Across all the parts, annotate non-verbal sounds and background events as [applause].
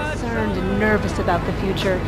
concerned and nervous about the future.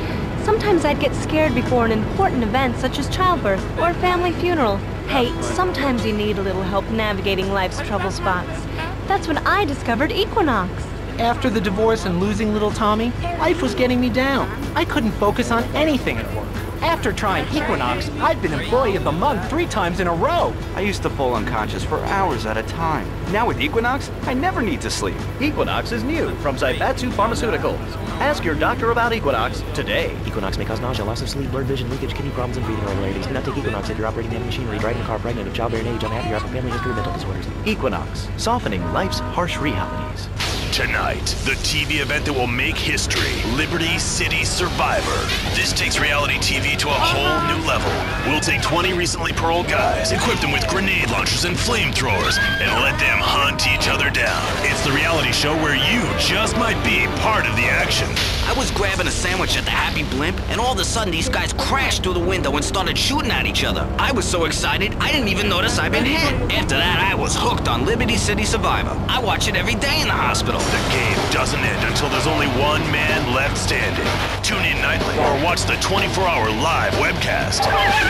Sometimes I'd get scared before an important event such as childbirth or a family funeral. Hey, sometimes you need a little help navigating life's trouble spots. That's when I discovered Equinox. After the divorce and losing little Tommy, life was getting me down. I couldn't focus on anything at work. After trying Equinox, I've been Employee of the Month three times in a row. I used to fall unconscious for hours at a time. Now with Equinox, I never need to sleep. Equinox is new from Zaibatsu Pharmaceuticals. Ask your doctor about Equinox today. Equinox may cause nausea, loss of sleep, blurred vision, leakage, kidney problems, and breathing irregularities. Do not take Equinox if you're operating heavy machinery, driving a car, pregnant, of childbearing age, unhappy, or have a family history of mental disorders. Equinox, softening life's harsh realities. Tonight, the TV event that will make history Liberty City Survivor. This takes reality TV to a whole new level. We'll take 20 recently paroled guys, equip them with grenade launchers and flamethrowers, and let them hunt each other down. It's the reality show where you just might be part of the action. I was grabbing a sandwich at the Happy Blimp, and all of a sudden these guys crashed through the window and started shooting at each other. I was so excited, I didn't even notice I'd been hit. After that, I was hooked on Liberty City Survivor. I watch it every day in the hospital. The game doesn't end until there's only one man left standing. Tune in nightly or watch the 24-hour live webcast.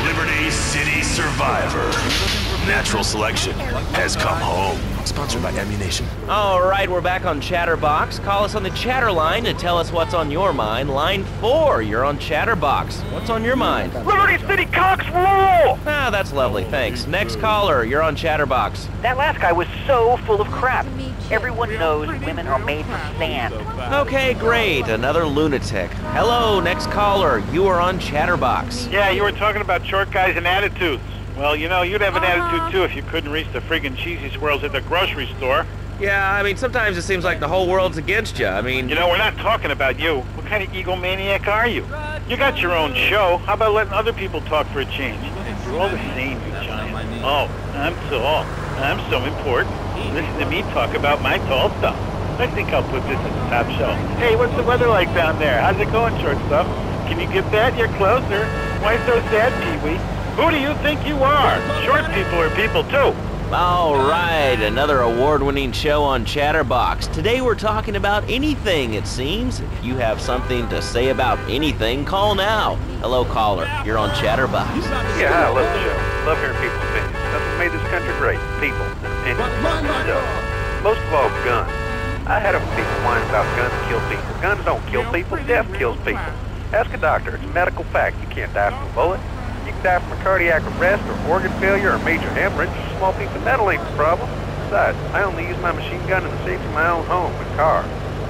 Liberty City Survivor. Natural selection has come home. Sponsored by Ammunition. All right, we're back on Chatterbox. Call us on the chatter line to tell us what's on your mind. Line four, you're on Chatterbox. What's on your mind? Liberty City Cox rule! Ah, that's lovely. Thanks. Next caller, you're on Chatterbox. That last guy was so full of crap. Everyone knows women are made to sand. Okay, great. Another lunatic. Hello, next caller. You are on Chatterbox. Yeah, you were talking about short guys and attitudes. Well, you know, you'd have an uh-huh. attitude too if you couldn't reach the friggin' cheesy swirls at the grocery store. Yeah, I mean, sometimes it seems like the whole world's against you. I mean, You know, we're not talking about you. What kind of egomaniac are you? You got your own show. How about letting other people talk for a change? We're all the same, you giant. Oh, I'm tall. I'm so important. Listen to me talk about my tall stuff. I think I'll put this at the top shelf. Hey, what's the weather like down there? How's it going, short stuff? Can you get that? You're closer. Why so sad, Pee-wee? Who do you think you are? Short people are people too. all right, another award-winning show on Chatterbox. Today we're talking about anything, it seems. If you have something to say about anything, call now. Hello, caller. You're on Chatterbox. Yeah, I love the show. Love hearing people's opinions. That's what made this country great. People and opinions and stuff. Most of all, guns. I had enough people whining about guns kill people. Guns don't kill people. Death kills people. Ask a doctor. It's a medical fact. You can't die from a bullet. You can die from a cardiac arrest or organ failure or major hemorrhage. A small piece of metal ain't the problem. Besides, I only use my machine gun in the safety of my own home and car.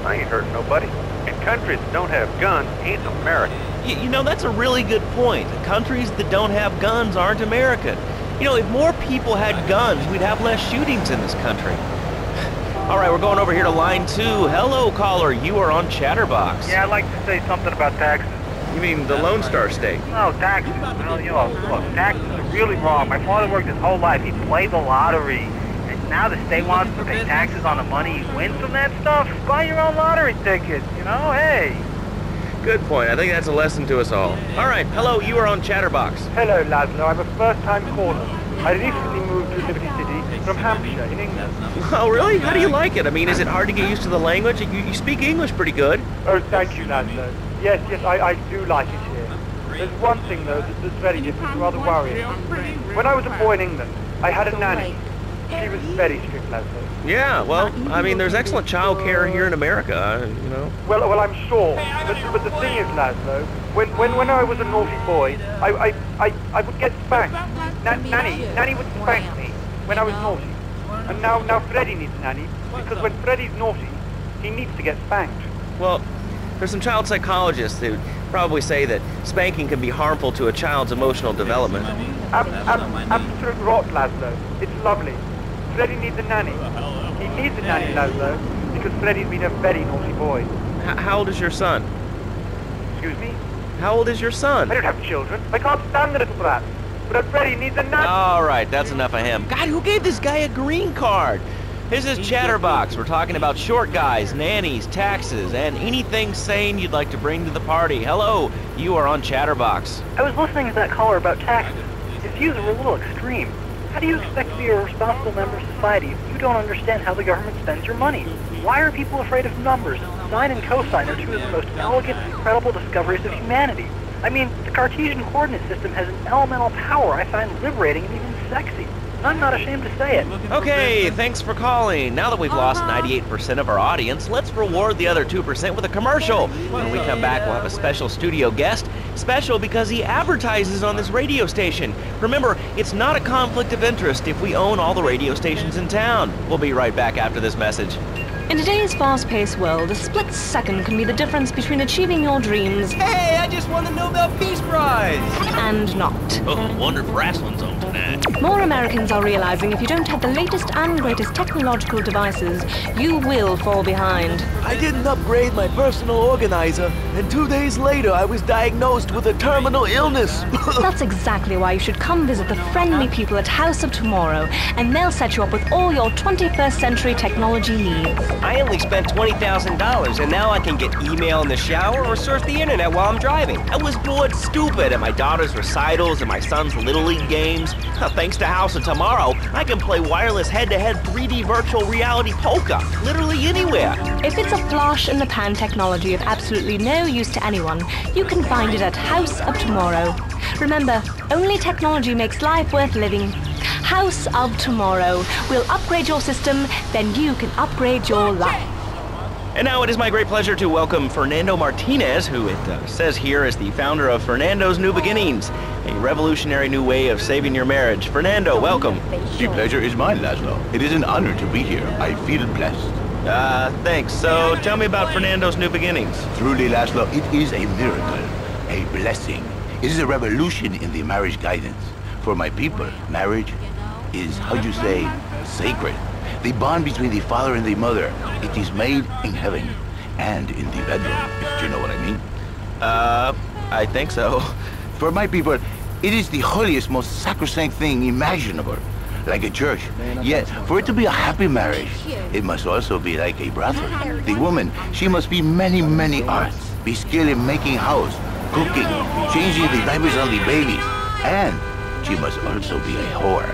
I ain't hurting nobody. And countries that don't have guns ain't America. You, you know, that's a really good point. Countries that don't have guns aren't American. You know, if more people had guns, we'd have less shootings in this country. [sighs] All right, we're going over here to line two. Hello, caller. You are on Chatterbox. Yeah, I'd like to say something about taxes. You mean the Lone Star State? No, taxes. Well, you know, look, taxes are really wrong. My father worked his whole life. He played the lottery. And now the state wants to pay taxes on the money he wins from that stuff. Buy your own lottery ticket, you know? Hey. Good point. I think that's a lesson to us all. All right, hello. You are on Chatterbox. Hello, Laszlo. I'm a first-time caller. I recently moved to Liberty City from Hampshire in England. Oh, really? How do you like it? I mean, is it hard to get used to the language? You, you speak English pretty good. Oh, thank you, Laszlo. Yes, yes, I, I do like it here. There's one thing, though, that's very different, rather worrying. When I was a boy in England, I had a nanny. She was very strict, Laszlo. Yeah, well, I mean, there's excellent child care here in America, uh, you know. Well, well, I'm sure. But, but the thing is, Laszlo, when, when, when I was a naughty boy, I, I, I, I would get spanked. Na- nanny, Nanny would spank me when I was naughty. And now, now Freddie needs Nanny, because when Freddie's naughty, he needs to get spanked. Well, there's some child psychologists who probably say that spanking can be harmful to a child's emotional development. Ab- ab- absolute rot, Laszlo. It's lovely. Freddie needs a nanny. He needs a nanny, Laszlo, because Freddie's been a very naughty boy. H- how old is your son? Excuse me? How old is your son? I don't have children. I can't stand the little brat. But Freddie needs a nanny. All right, that's enough of him. God, who gave this guy a green card? This is Chatterbox. We're talking about short guys, nannies, taxes, and anything sane you'd like to bring to the party. Hello, you are on Chatterbox. I was listening to that caller about taxes. His views are a little extreme. How do you expect to be a responsible member of society if you don't understand how the government spends your money? Why are people afraid of numbers? Sine and cosine are two of the most elegant, and incredible discoveries of humanity. I mean, the Cartesian coordinate system has an elemental power I find liberating and even sexy. I'm not ashamed to say it. Okay, thanks for calling. Now that we've lost uh-huh. 98% of our audience, let's reward the other 2% with a commercial. When we come back, we'll have a special studio guest. Special because he advertises on this radio station. Remember, it's not a conflict of interest if we own all the radio stations in town. We'll be right back after this message. In today's fast-paced world, a split second can be the difference between achieving your dreams Hey, I just won the Nobel Peace Prize! and not. Oh, wonder if wrestling's on tonight. More Americans are realizing if you don't have the latest and greatest technological devices, you will fall behind. I didn't upgrade my personal organizer, and two days later I was diagnosed with a terminal illness. [laughs] That's exactly why you should come visit the friendly people at House of Tomorrow, and they'll set you up with all your 21st century technology needs. I only spent $20,000 and now I can get email in the shower or surf the internet while I'm driving. I was bored stupid at my daughter's recitals and my son's Little League games. Thanks to House of Tomorrow, I can play wireless head-to-head 3D virtual reality poker, literally anywhere. If it's a flash in the pan technology of absolutely no use to anyone, you can find it at House of Tomorrow. Remember, only technology makes life worth living. House of Tomorrow will upgrade your system, then you can upgrade your life. And now it is my great pleasure to welcome Fernando Martinez, who it uh, says here is the founder of Fernando's New Beginnings, a revolutionary new way of saving your marriage. Fernando, welcome. The pleasure is mine, Laszlo. It is an honor to be here. I feel blessed. Uh, thanks. So tell me about Fernando's New Beginnings. Truly, Laszlo, it is a miracle, a blessing. It is a revolution in the marriage guidance. For my people, marriage is, how'd you say, sacred. The bond between the father and the mother, it is made in heaven and in the bedroom, if you know what I mean. Uh, I think so. [laughs] For my people, it is the holiest, most sacrosanct thing imaginable, like a church. Yet, for it to be a happy marriage, it must also be like a brothel. The woman, she must be many, many arts, be skilled in making house, cooking, changing the diapers on the babies, and she must also be a whore,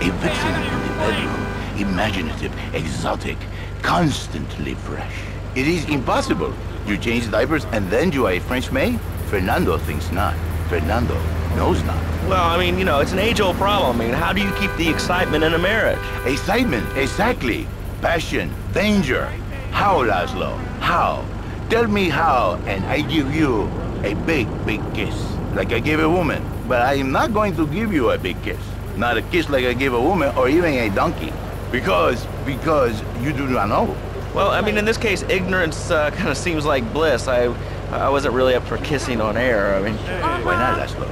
a vixen in the bedroom, imaginative, exotic, constantly fresh. It is impossible. You change diapers and then you are a French maid? Fernando thinks not. Fernando knows not. Well, I mean, you know, it's an age-old problem. I mean, how do you keep the excitement in a marriage? Excitement, exactly. Passion, danger. How, Laszlo? How? Tell me how, and I give you a big, big kiss, like I gave a woman. But I am not going to give you a big kiss. Not a kiss like I gave a woman or even a donkey. Because, because you do not know. Well, I mean, in this case, ignorance uh, [laughs] kind of seems like bliss. I, I wasn't really up for kissing on air. I mean, Why not, Laszlo?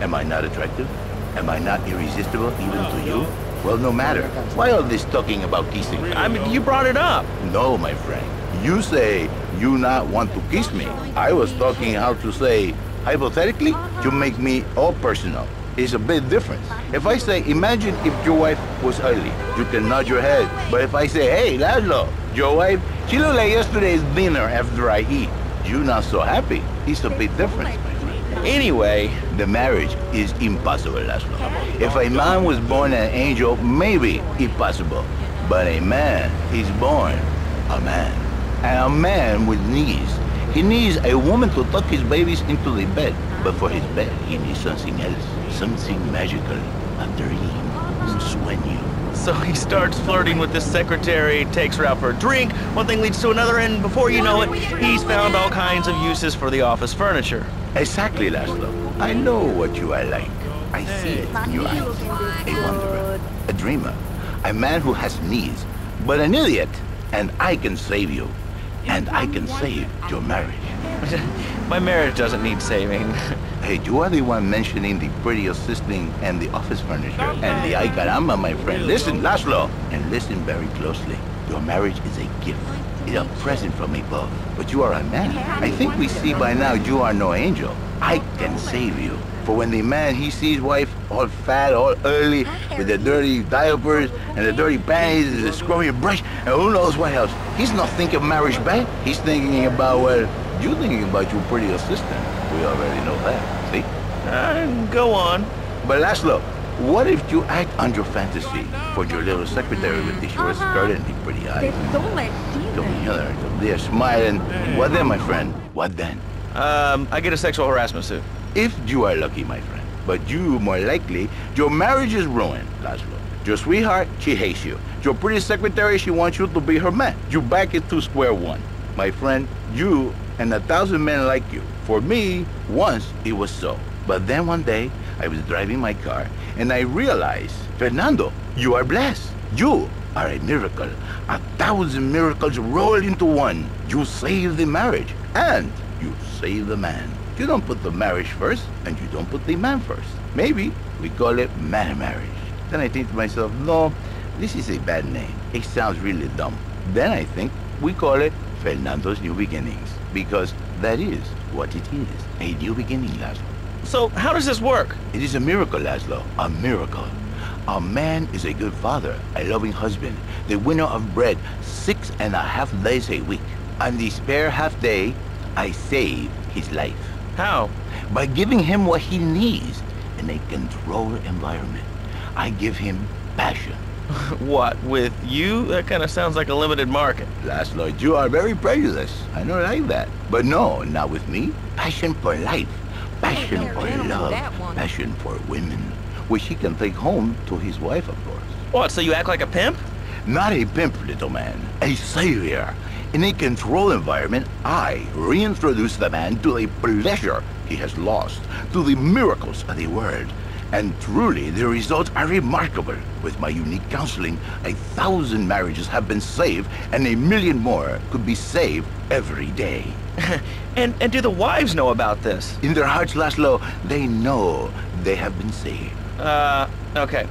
Am I not attractive? Am I not irresistible even to you? Well, no matter. Why all this talking about kissing? I mean, you brought it up. No, my friend. You say you not want to kiss me. I was talking how to say, hypothetically, you make me all personal. It's a bit different. If I say, imagine if your wife was ugly, you can nod your head. But if I say, hey, Laszlo, your wife, she looked like yesterday's dinner after I eat. You not so happy. It's a bit different, my friend. Anyway, the marriage is impossible, Laszlo. If a man was born an angel, maybe impossible. But a man is born a man. And a man with knees. He needs a woman to tuck his babies into the bed. But for his bed, he needs something else. Something magical. A dream. Un sueño. So he starts flirting with this secretary, takes her out for a drink, one thing leads to another, and before you know it, he's found all kinds of uses for the office furniture. Exactly, Laszlo. I know what you are like. I see it in your eyes. A wanderer, a dreamer, a man who has needs, but an idiot. And I can save you. And I can save your marriage. [laughs] My marriage doesn't need saving. [laughs] Hey, you are the one mentioning the pretty assisting and the office furniture and the ay caramba, my friend. Listen, Laszlo, and listen very closely. Your marriage is a gift. It's a present from above. But you are a man. I think we see by now you are no angel. I can save you. For when the man, he sees wife all fat, all early, with the dirty diapers and the dirty panties and the scrubby brush, and who knows what else. He's not thinking marriage back. He's thinking about, well, you thinking about your pretty assistant. We already know that, see? Uh, go on. But Laszlo, What if you act on your fantasy for your little secretary with the short skirt and the pretty eyes? They Don't let Come here, they're smiling. What then, my friend? What then? Um, I get a sexual harassment suit. If you are lucky, my friend. But you, more likely, your marriage is ruined, Laszlo. Your sweetheart, she hates you. Your pretty secretary, she wants you to be her man. You back it to square one. My friend, you and a thousand men like you. For me, once it was so. But then one day, I was driving my car, and I realized, Fernando, you are blessed. You are a miracle. A thousand miracles roll into one. You save the marriage, and you save the man. You don't put the marriage first, and you don't put the man first. Maybe we call it man marriage. Then I think to myself, no, this is a bad name. It sounds really dumb. Then I think we call it Fernando's New Beginnings, because that is what it is. A new beginning, Laszlo. So how does this work? It is a miracle, Laszlo. A miracle. A man is a good father, a loving husband, the winner of bread six and a half days a week. On the spare half day, I save his life. How? By giving him what he needs in a controlled environment. I give him passion. [laughs] what, with you? That kind of sounds like a limited market. Last night you are very prejudiced. I don't like that. But no, not with me. Passion for life. Passion for love. Passion for women. Which he can take home to his wife, of course. What, so you act like a pimp? Not a pimp, little man. A savior. In a controlled environment, I reintroduce the man to the pleasure he has lost, to the miracles of the world. And truly, the results are remarkable. With my unique counseling, a thousand marriages have been saved, and a million more could be saved every day. [laughs] and and do the wives know about this? In their hearts, Laszlo, they know they have been saved. Uh, okay.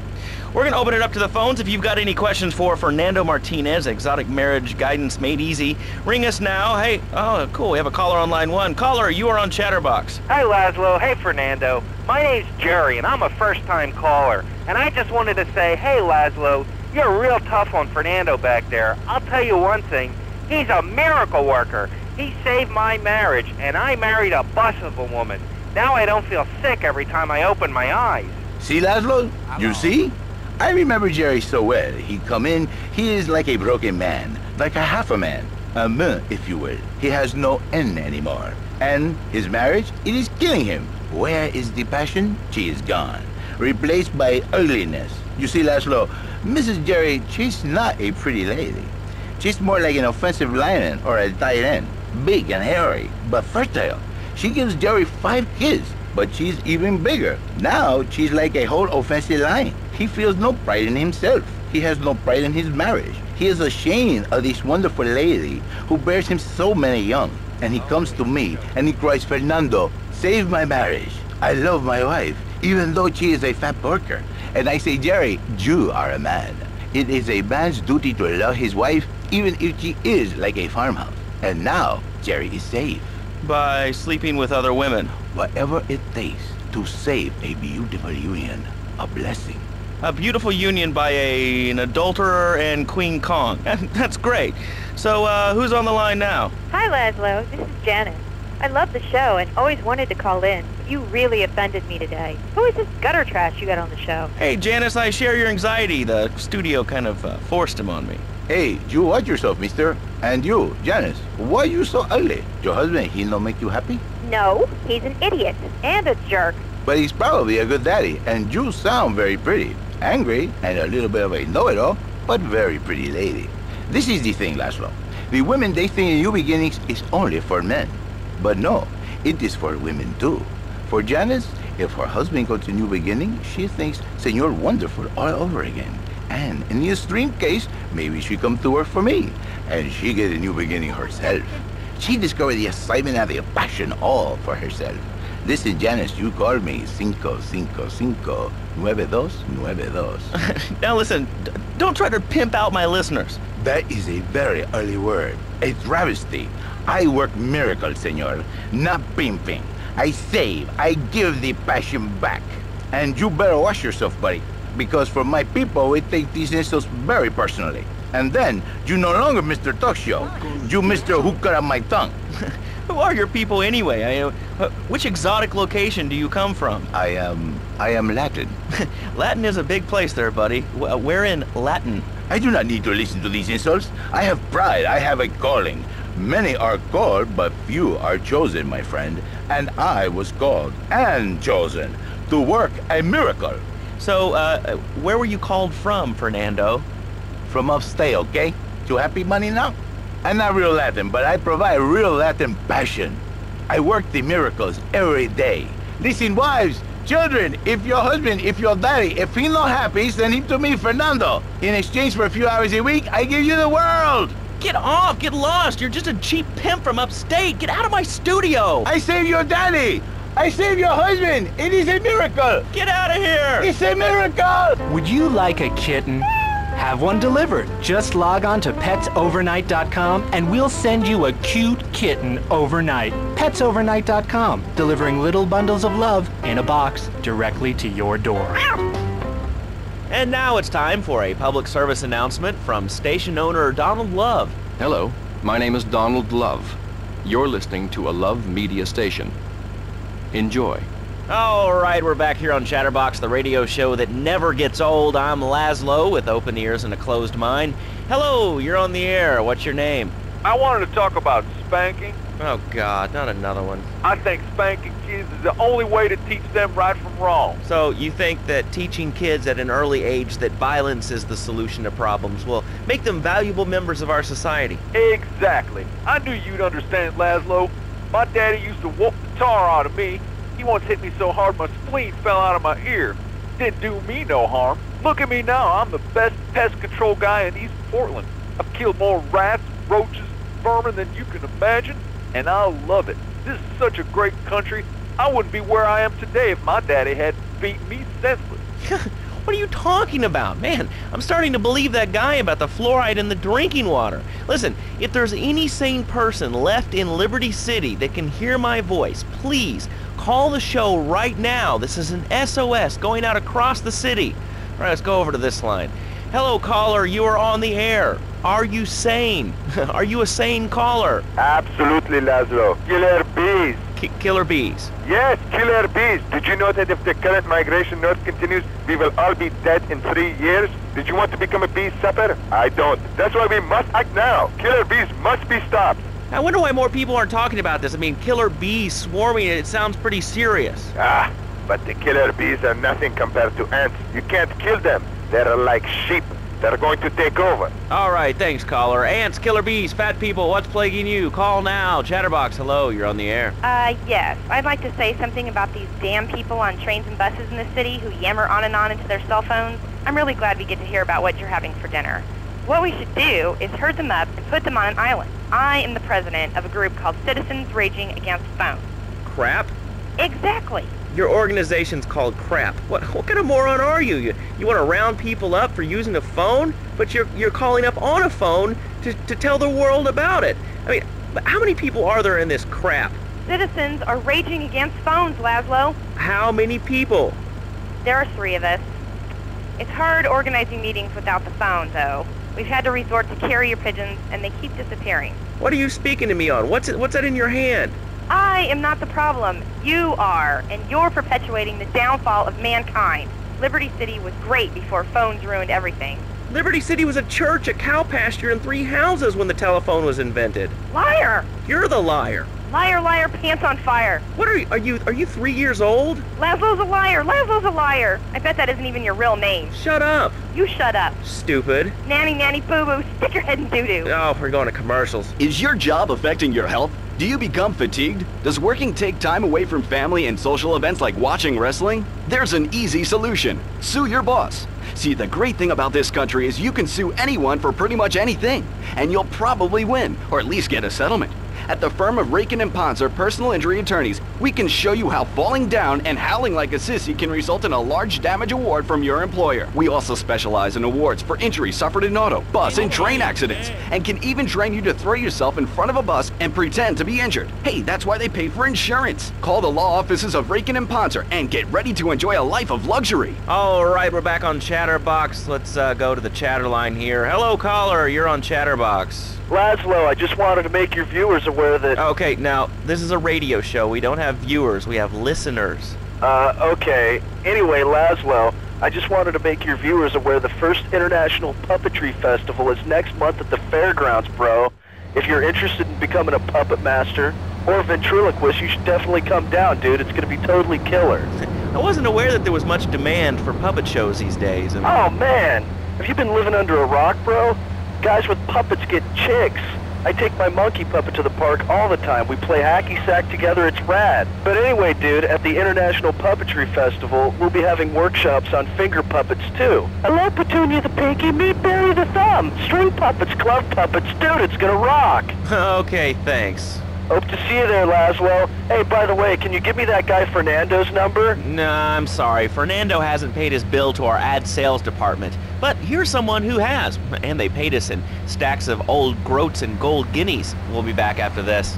We're going to open it up to the phones. If you've got any questions for Fernando Martinez, Exotic Marriage Guidance Made Easy, ring us now. Hey, oh, cool. We have a caller on line one. Caller, you are on Chatterbox. Hi, Laszlo. Hey, Fernando. My name's Jerry, and I'm a first-time caller. And I just wanted to say, hey, Laszlo, you're real tough on Fernando back there. I'll tell you one thing. He's a miracle worker. He saved my marriage, and I married a bus of a woman. Now I don't feel sick every time I open my eyes. See, Laszlo? You see? I remember Jerry so well. He'd come in, he is like a broken man, like a half a man, a me, if you will. He has no N anymore. And his marriage, it is killing him. Where is the passion? She is gone, replaced by ugliness. You see, Laszlo, Mrs. Jerry, she's not a pretty lady. She's more like an offensive lion or a tight end, big and hairy, but fertile. She gives Jerry five kids, but she's even bigger. Now she's like a whole offensive line. He feels no pride in himself. He has no pride in his marriage. He is ashamed of this wonderful lady who bears him so many young. And he comes to me and he cries, Fernando, save my marriage. I love my wife, even though she is a fat porker. And I say, Jerry, you are a man. It is a man's duty to love his wife, even if she is like a farmhouse. And now, Jerry is safe. By sleeping with other women. Whatever it takes to save a beautiful union, a blessing. A beautiful union by a, an adulterer and Queen Kong. [laughs] That's great. So, uh, who's on the line now? Hi, Laszlo. This is Janice. I love the show and always wanted to call in. You really offended me today. Who is this gutter trash you got on the show? Hey, Janice, I share your anxiety. The studio kind of uh, forced him on me. Hey, you watch yourself, mister. And you, Janice, why you so ugly? Your husband, he no make you happy? No, he's an idiot and a jerk. But he's probably a good daddy, and you sound very pretty. Angry, and a little bit of a know-it-all, but very pretty lady. This is the thing, Laszlo. The women they think new beginnings is only for men. But no, it is for women too. For Janice, if her husband goes to new beginning, she thinks Senor Wonderful all over again. And in the extreme case, maybe she come to work for me, and she get a new beginning herself. She discovered the excitement and the passion all for herself. Listen, Janice, you called me cinco, cinco, cinco, nueve dos, nueve dos. [laughs] now listen, don't try to pimp out my listeners. That is a very early word, a travesty. I work miracles, senor, not pimping. I save, I give the passion back. And you better wash yourself, buddy, because for my people, we take these insults very personally. And then, you no longer Mr. Talk Show. You Mr. Who Cut Out My Tongue. [laughs] Who are your people anyway? I, uh, which exotic location do you come from? I am... I am Latin. [laughs] Latin is a big place there, buddy. Uh, where in Latin? I do not need to listen to these insults. I have pride. I have a calling. Many are called, but few are chosen, my friend. And I was called and chosen to work a miracle. So, uh, where were you called from, Fernando? From upstate, okay? To happy money now? I'm not real Latin, but I provide real Latin passion. I work the miracles every day. Listen, wives, children, if your husband, if your daddy, if he's not happy, send him to me, Fernando. In exchange for a few hours a week, I give you the world. Get off! Get lost! You're just a cheap pimp from upstate! Get out of my studio! I save your daddy! I saved your husband! It is a miracle! Get out of here! It's a miracle! Would you like a kitten? Have one delivered. Just log on to petsovernight.com and we'll send you a cute kitten overnight. Petsovernight.com, delivering little bundles of love in a box directly to your door. And now it's time for a public service announcement from station owner Donald Love. Hello, my name is Donald Love. You're listening to a Love Media station. Enjoy. All right, we're back here on Chatterbox, the radio show that never gets old. I'm Laszlo with open ears and a closed mind. Hello, you're on the air. What's your name? I wanted to talk about spanking. Oh, God, not another one. I think spanking kids is the only way to teach them right from wrong. So, you think that teaching kids at an early age that violence is the solution to problems will make them valuable members of our society? Exactly. I knew you'd understand, Laszlo. My daddy used to whoop the tar out of me. He once hit me so hard my spleen fell out of my ear. Didn't do me no harm. Look at me now. I'm the best pest control guy in East Portland. I've killed more rats, roaches, vermin than you can imagine, and I love it. This is such a great country. I wouldn't be where I am today if my daddy had beaten me senseless. [laughs] What are you talking about? Man, I'm starting to believe that guy about the fluoride in the drinking water. Listen, if there's any sane person left in Liberty City that can hear my voice, please call the show right now. This is an SOS going out across the city. All right, let's go over to this line. Hello, caller. You are on the air. Are you sane? [laughs] are you a sane caller? Absolutely, Laszlo. Killer bees. K- killer bees. Yes, killer bees. Did you know that if the current migration north continues, we will all be dead in three years? Did you want to become a bee supper? I don't. That's why we must act now. Killer bees must be stopped. I wonder why more people aren't talking about this. I mean, killer bees swarming, it sounds pretty serious. Ah, but the killer bees are nothing compared to ants. You can't kill them. They're like sheep. They're going to take over. All right, thanks, caller. Ants, killer bees, fat people, what's plaguing you? Call now. Chatterbox, hello, you're on the air. Uh, yes. I'd like to say something about these damn people on trains and buses in the city who yammer on and on into their cell phones. I'm really glad we get to hear about what you're having for dinner. What we should do is herd them up and put them on an island. I am the president of a group called Citizens Raging Against Phones. Crap? Exactly. Your organization's called crap. What what kind of moron are you? You you want to round people up for using a phone, but you're you're calling up on a phone to, to tell the world about it. I mean, how many people are there in this crap? Citizens are raging against phones, Laszlo. How many people? There are three of us. It's hard organizing meetings without the phone, though. We've had to resort to carrier pigeons, and they keep disappearing. What are you speaking to me on? What's it, what's that in your hand? I am not the problem. You are, and you're perpetuating the downfall of mankind. Liberty City was great before phones ruined everything. Liberty City was a church, a cow pasture, and three houses when the telephone was invented. Liar! You're the liar. Liar, liar, pants on fire. What are you? Are you are you three years old? Laszlo's a liar. Laszlo's a liar. I bet that isn't even your real name. Shut up. You shut up. Stupid. Nanny, nanny, boo boo. Stick your head in doo doo. Oh, we're going to commercials. Is your job affecting your health? Do you become fatigued? Does working take time away from family and social events like watching wrestling? There's an easy solution. Sue your boss. See, the great thing about this country is you can sue anyone for pretty much anything, and you'll probably win, or at least get a settlement. At the firm of Rakin and Ponzer personal injury attorneys, we can show you how falling down and howling like a sissy can result in a large damage award from your employer. We also specialize in awards for injuries suffered in auto, bus, and train accidents, and can even train you to throw yourself in front of a bus and pretend to be injured. Hey, that's why they pay for insurance. Call the law offices of Rakin and Ponzer and get ready to enjoy a life of luxury. All right, we're back on Chatterbox. Let's uh, go to the chatter line here. Hello, caller. You're on Chatterbox. Laszlo, I just wanted to make your viewers aware that... Okay, now, this is a radio show. We don't have viewers, we have listeners. Uh, okay. Anyway, Laszlo, I just wanted to make your viewers aware the first International Puppetry Festival is next month at the fairgrounds, bro. If you're interested in becoming a puppet master or ventriloquist, you should definitely come down, dude. It's gonna be totally killer. I wasn't aware that there was much demand for puppet shows these days. and- Oh, man! Have you been living under a rock, bro? Guys with puppets get chicks. I take my monkey puppet to the park all the time. We play hacky sack together. It's rad. But anyway, dude, at the International Puppetry Festival, we'll be having workshops on finger puppets, too. Hello, Petunia the Pinky. Meet Barry the Thumb. String puppets, glove puppets. Dude, it's gonna rock. [laughs] okay, thanks. Hope to see you there, Laszlo. Hey, by the way, can you give me that guy Fernando's number? Nah, I'm sorry. Fernando hasn't paid his bill to our ad sales department. But here's someone who has, and they paid us in stacks of old groats and gold guineas. We'll be back after this.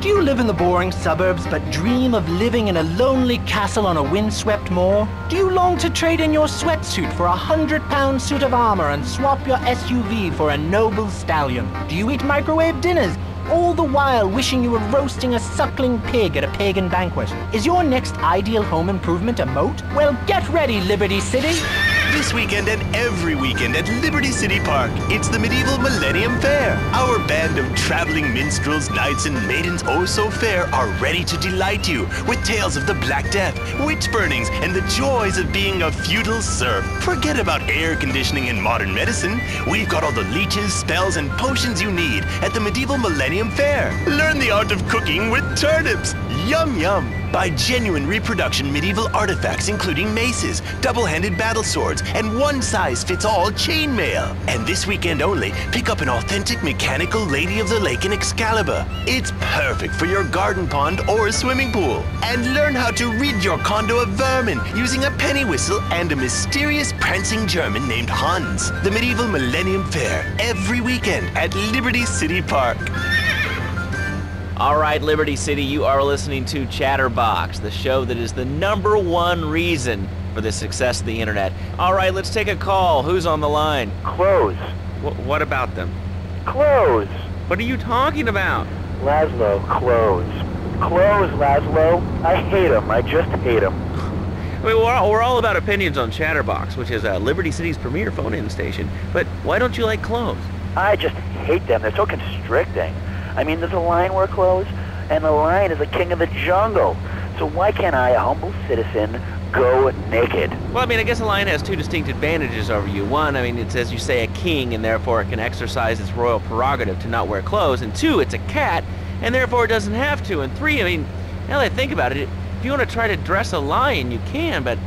Do you live in the boring suburbs but dream of living in a lonely castle on a windswept moor? Do you long to trade in your sweatsuit for a hundred pound suit of armor and swap your SUV for a noble stallion? Do you eat microwave dinners? All the while wishing you were roasting a suckling pig at a pagan banquet. Is your next ideal home improvement a moat? Well, get ready, Liberty City! This weekend and every weekend at Liberty City Park, it's the Medieval Millennium Fair. Our band of traveling minstrels, knights, and maidens oh so fair are ready to delight you with tales of the Black Death, witch burnings, and the joys of being a feudal serf. Forget about air conditioning and modern medicine. We've got all the leeches, spells, and potions you need at the Medieval Millennium Fair. Learn the art of cooking with turnips. Yum yum! Buy genuine reproduction medieval artifacts including maces, double-handed battle swords, and one-size-fits-all chainmail. And this weekend only, pick up an authentic mechanical Lady of the Lake in Excalibur. It's perfect for your garden pond or swimming pool. And learn how to rid your condo of vermin using a penny whistle and a mysterious prancing German named Hans. The Medieval Millennium Fair, every weekend at Liberty City Park. All right, Liberty City, you are listening to Chatterbox, the show that is the number one reason for the success of the internet. All right, let's take a call. Who's on the line? Clothes. Wh- what about them? Clothes. What are you talking about? Laszlo, clothes. Clothes, Laszlo. I hate them. I just hate them. I mean, we're all, we're all about opinions on Chatterbox, which is uh, Liberty City's premier phone-in station. But why don't you like clothes? I just hate them. They're so constricting. I mean, there's a lion wear clothes, and the lion is the king of the jungle. So why can't I, a humble citizen, go naked? Well, I mean, I guess a lion has two distinct advantages over you. One, I mean, it's as you say, a king, and therefore it can exercise its royal prerogative to not wear clothes. And two, it's a cat, and therefore it doesn't have to. And three, I mean, now that I think about it, if you want to try to dress a lion, you can, but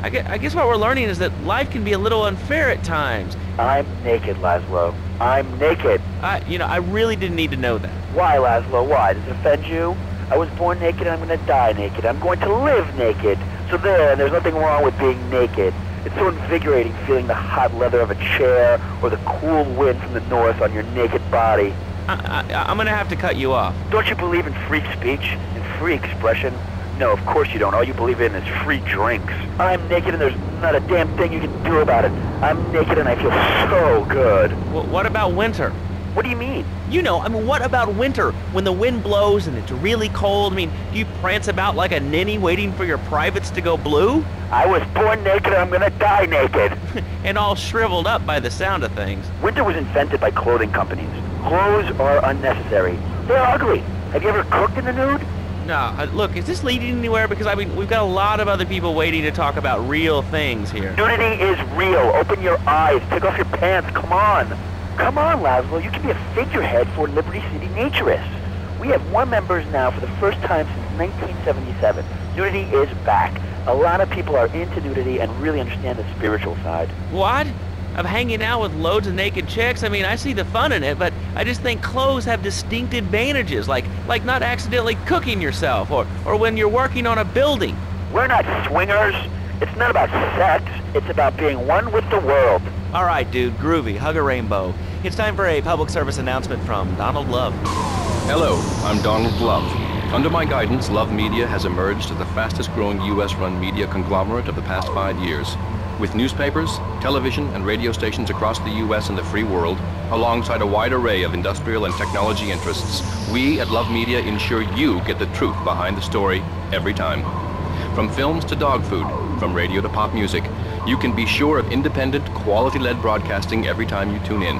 I I guess what we're learning is that life can be a little unfair at times. I'm naked, Laszlo. I'm naked. I, you know, I really didn't need to know that. Why, Laszlo? Why? Does it offend you? I was born naked and I'm going to die naked. I'm going to live naked. So there, and there's nothing wrong with being naked. It's so invigorating feeling the hot leather of a chair or the cool wind from the north on your naked body. I, I, I'm gonna have to cut you off. Don't you believe in free speech and free expression? No, of course you don't. All you believe in is free drinks. I'm naked and there's not a damn thing you can do about it. I'm naked and I feel so good. Well, what about winter? What do you mean? You know, I mean, what about winter? When the wind blows and it's really cold, I mean, do you prance about like a ninny waiting for your privates to go blue? I was born naked and I'm gonna die naked. [laughs] and all shriveled up by the sound of things. Winter was invented by clothing companies. Clothes are unnecessary. They're ugly. Have you ever cooked in the nude? No, uh, look, is this leading anywhere? Because, I mean, we've got a lot of other people waiting to talk about real things here. Nudity is real. Open your eyes. Take off your pants. Come on. Come on, Laszlo. You can be a figurehead for Liberty City Naturists. We have more members now for the first time since 1977. Nudity is back. A lot of people are into nudity and really understand the spiritual side. What? Of hanging out with loads of naked chicks? I mean, I see the fun in it, but I just think clothes have distinct advantages, like like not accidentally cooking yourself, or, or when you're working on a building. We're not swingers. It's not about sex. It's about being one with the world. All right, dude, groovy, hug a rainbow. It's time for a public service announcement from Donald Love. Hello, I'm Donald Love. Under my guidance, Love Media has emerged as the fastest growing U.S. run media conglomerate of the past five years. With newspapers, television, and radio stations across the U.S. and the free world, alongside a wide array of industrial and technology interests, we at Love Media ensure you get the truth behind the story every time. From films to dog food, from radio to pop music, you can be sure of independent, quality-led broadcasting every time you tune in.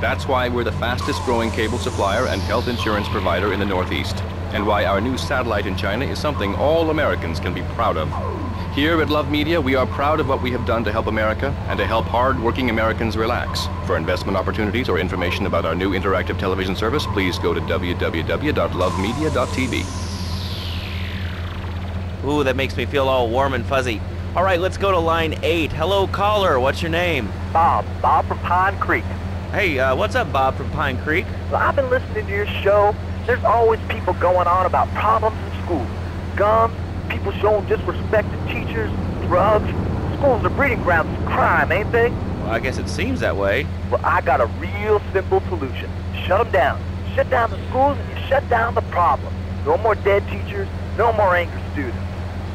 That's why we're the fastest growing cable supplier and health insurance provider in the Northeast, and why our new satellite in China is something all Americans can be proud of. Here at Love Media, we are proud of what we have done to help America and to help hard-working Americans relax. For investment opportunities or information about our new interactive television service, please go to www.lovemedia.tv. Ooh, that makes me feel all warm and fuzzy. All right, let's go to line eight. Hello, caller. What's your name? Bob. Bob from Pine Creek. Hey, uh, what's up, Bob from Pine Creek? Well, I've been listening to your show. There's always people going on about problems in school. Guns, people showing disrespect to teachers, drugs. Schools are breeding grounds for crime, ain't they? Well, I guess it seems that way. Well, I got a real simple solution. Shut them down. Shut down the schools and you shut down the problem. No more dead teachers, no more angry students.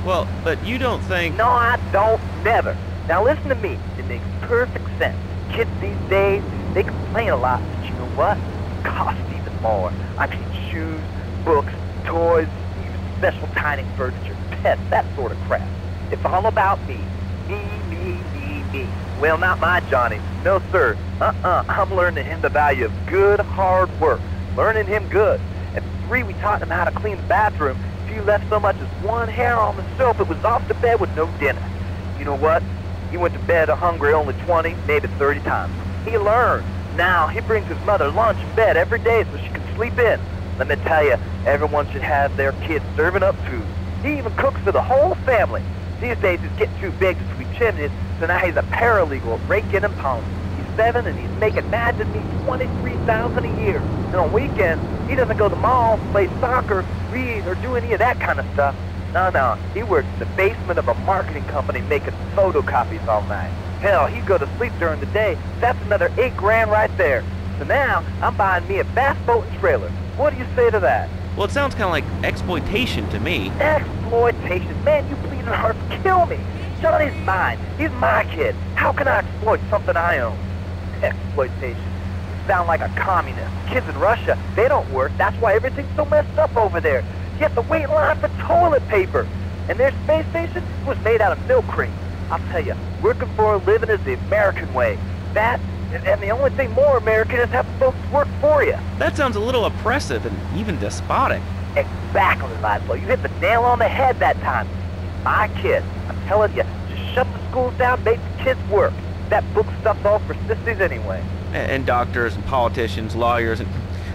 Well, but you don't think... No, I don't. Never. Now listen to me. It makes perfect sense. Kids these days, they complain a lot, but you know what? It costs even more. I mean shoes, books, toys, even special tiny furniture, pets, that sort of crap. It's all about me. Me, me, me, me. Well, not my Johnny. No, sir. Uh-uh. I'm learning him the value of good, hard work. Learning him good. At three, we taught him how to clean the bathroom. If you left so much as one hair on the soap, it was off to bed with no dinner. You know what? He went to bed a hungry only 20, maybe 30 times. He learned. Now, he brings his mother lunch in bed every day so she can sleep in. Let me tell you, everyone should have their kids serving up food. He even cooks for the whole family. These days, he's getting too big to sweep chimneys, so now he's a paralegal at Rake and Pound. He's seven, and he's making mad to me 23000 a year. And on weekends, he doesn't go to the mall, play soccer, read, or do any of that kind of stuff. No, no, he works in the basement of a marketing company making photocopies all night. Hell, he'd go to sleep during the day. That's another eight grand right there. So now, I'm buying me a bass boat and trailer. What do you say to that? Well, it sounds kind of like exploitation to me. Exploitation? Man, you bleeding hearts kill me. Johnny's mine. He's my kid. How can I exploit something I own? Exploitation. You sound like a communist. Kids in Russia, they don't work. That's why everything's so messed up over there. You have to wait in line for toilet paper. And their space station was made out of milk cream. I'll tell you, working for a living is the American way. That, and the only thing more American is having folks work for you. That sounds a little oppressive and even despotic. Exactly, Laszlo. You hit the nail on the head that time. My kid. I'm telling you, just shut the schools down, make the kids work. That book stuff's all for sissies anyway. And, and doctors and politicians, lawyers, and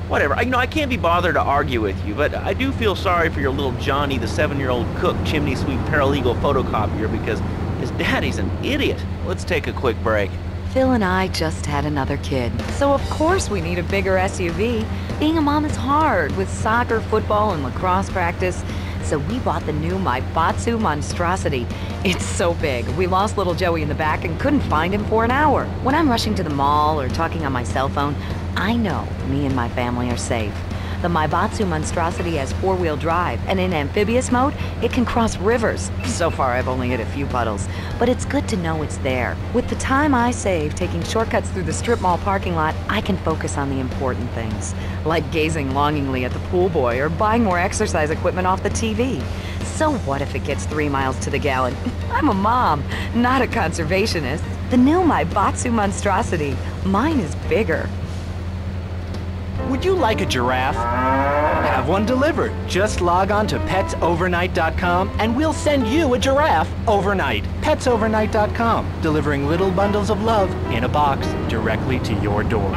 whatever. I, you know, I can't be bothered to argue with you, but I do feel sorry for your little Johnny, the seven-year-old cook, chimney sweep, paralegal photocopier, because his daddy's an idiot. Let's take a quick break. Phil and I just had another kid, so of course we need a bigger SUV. Being a mom is hard with soccer, football, and lacrosse practice. So we bought the new Maibatsu Monstrosity. It's so big, we lost little Joey in the back and couldn't find him for an hour. When I'm rushing to the mall or talking on my cell phone, I know me and my family are safe. The Maibatsu Monstrosity has four-wheel drive, and in amphibious mode, it can cross rivers. So far, I've only hit a few puddles, but it's good to know it's there. With the time I save taking shortcuts through the strip mall parking lot, I can focus on the important things, like gazing longingly at the pool boy or buying more exercise equipment off the TV. So what if it gets three miles to the gallon? [laughs] I'm a mom, not a conservationist. The new Maibatsu Monstrosity. Mine is bigger. Would you like a giraffe? Have one delivered. Just log on to petsovernight.com and we'll send you a giraffe overnight. Petsovernight.com, delivering little bundles of love in a box directly to your door.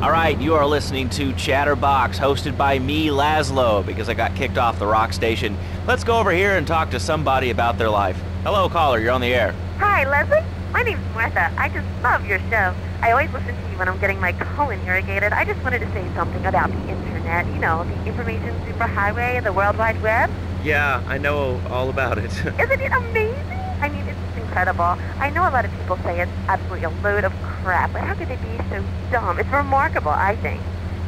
All right, you are listening to Chatterbox, hosted by me, Laszlo, because I got kicked off the rock station. Let's go over here and talk to somebody about their life. Hello, caller, you're on the air. Hi, Leslie. My name's Martha. I just love your show. I always listen to you when I'm getting my colon irrigated. I just wanted to say something about the internet. You know, the information superhighway, the World Wide Web. Yeah, I know all about it. [laughs] Isn't it amazing? I mean, it's just incredible. I know a lot of people say it's absolutely a load of crap, but how could they be so dumb? It's remarkable, I think.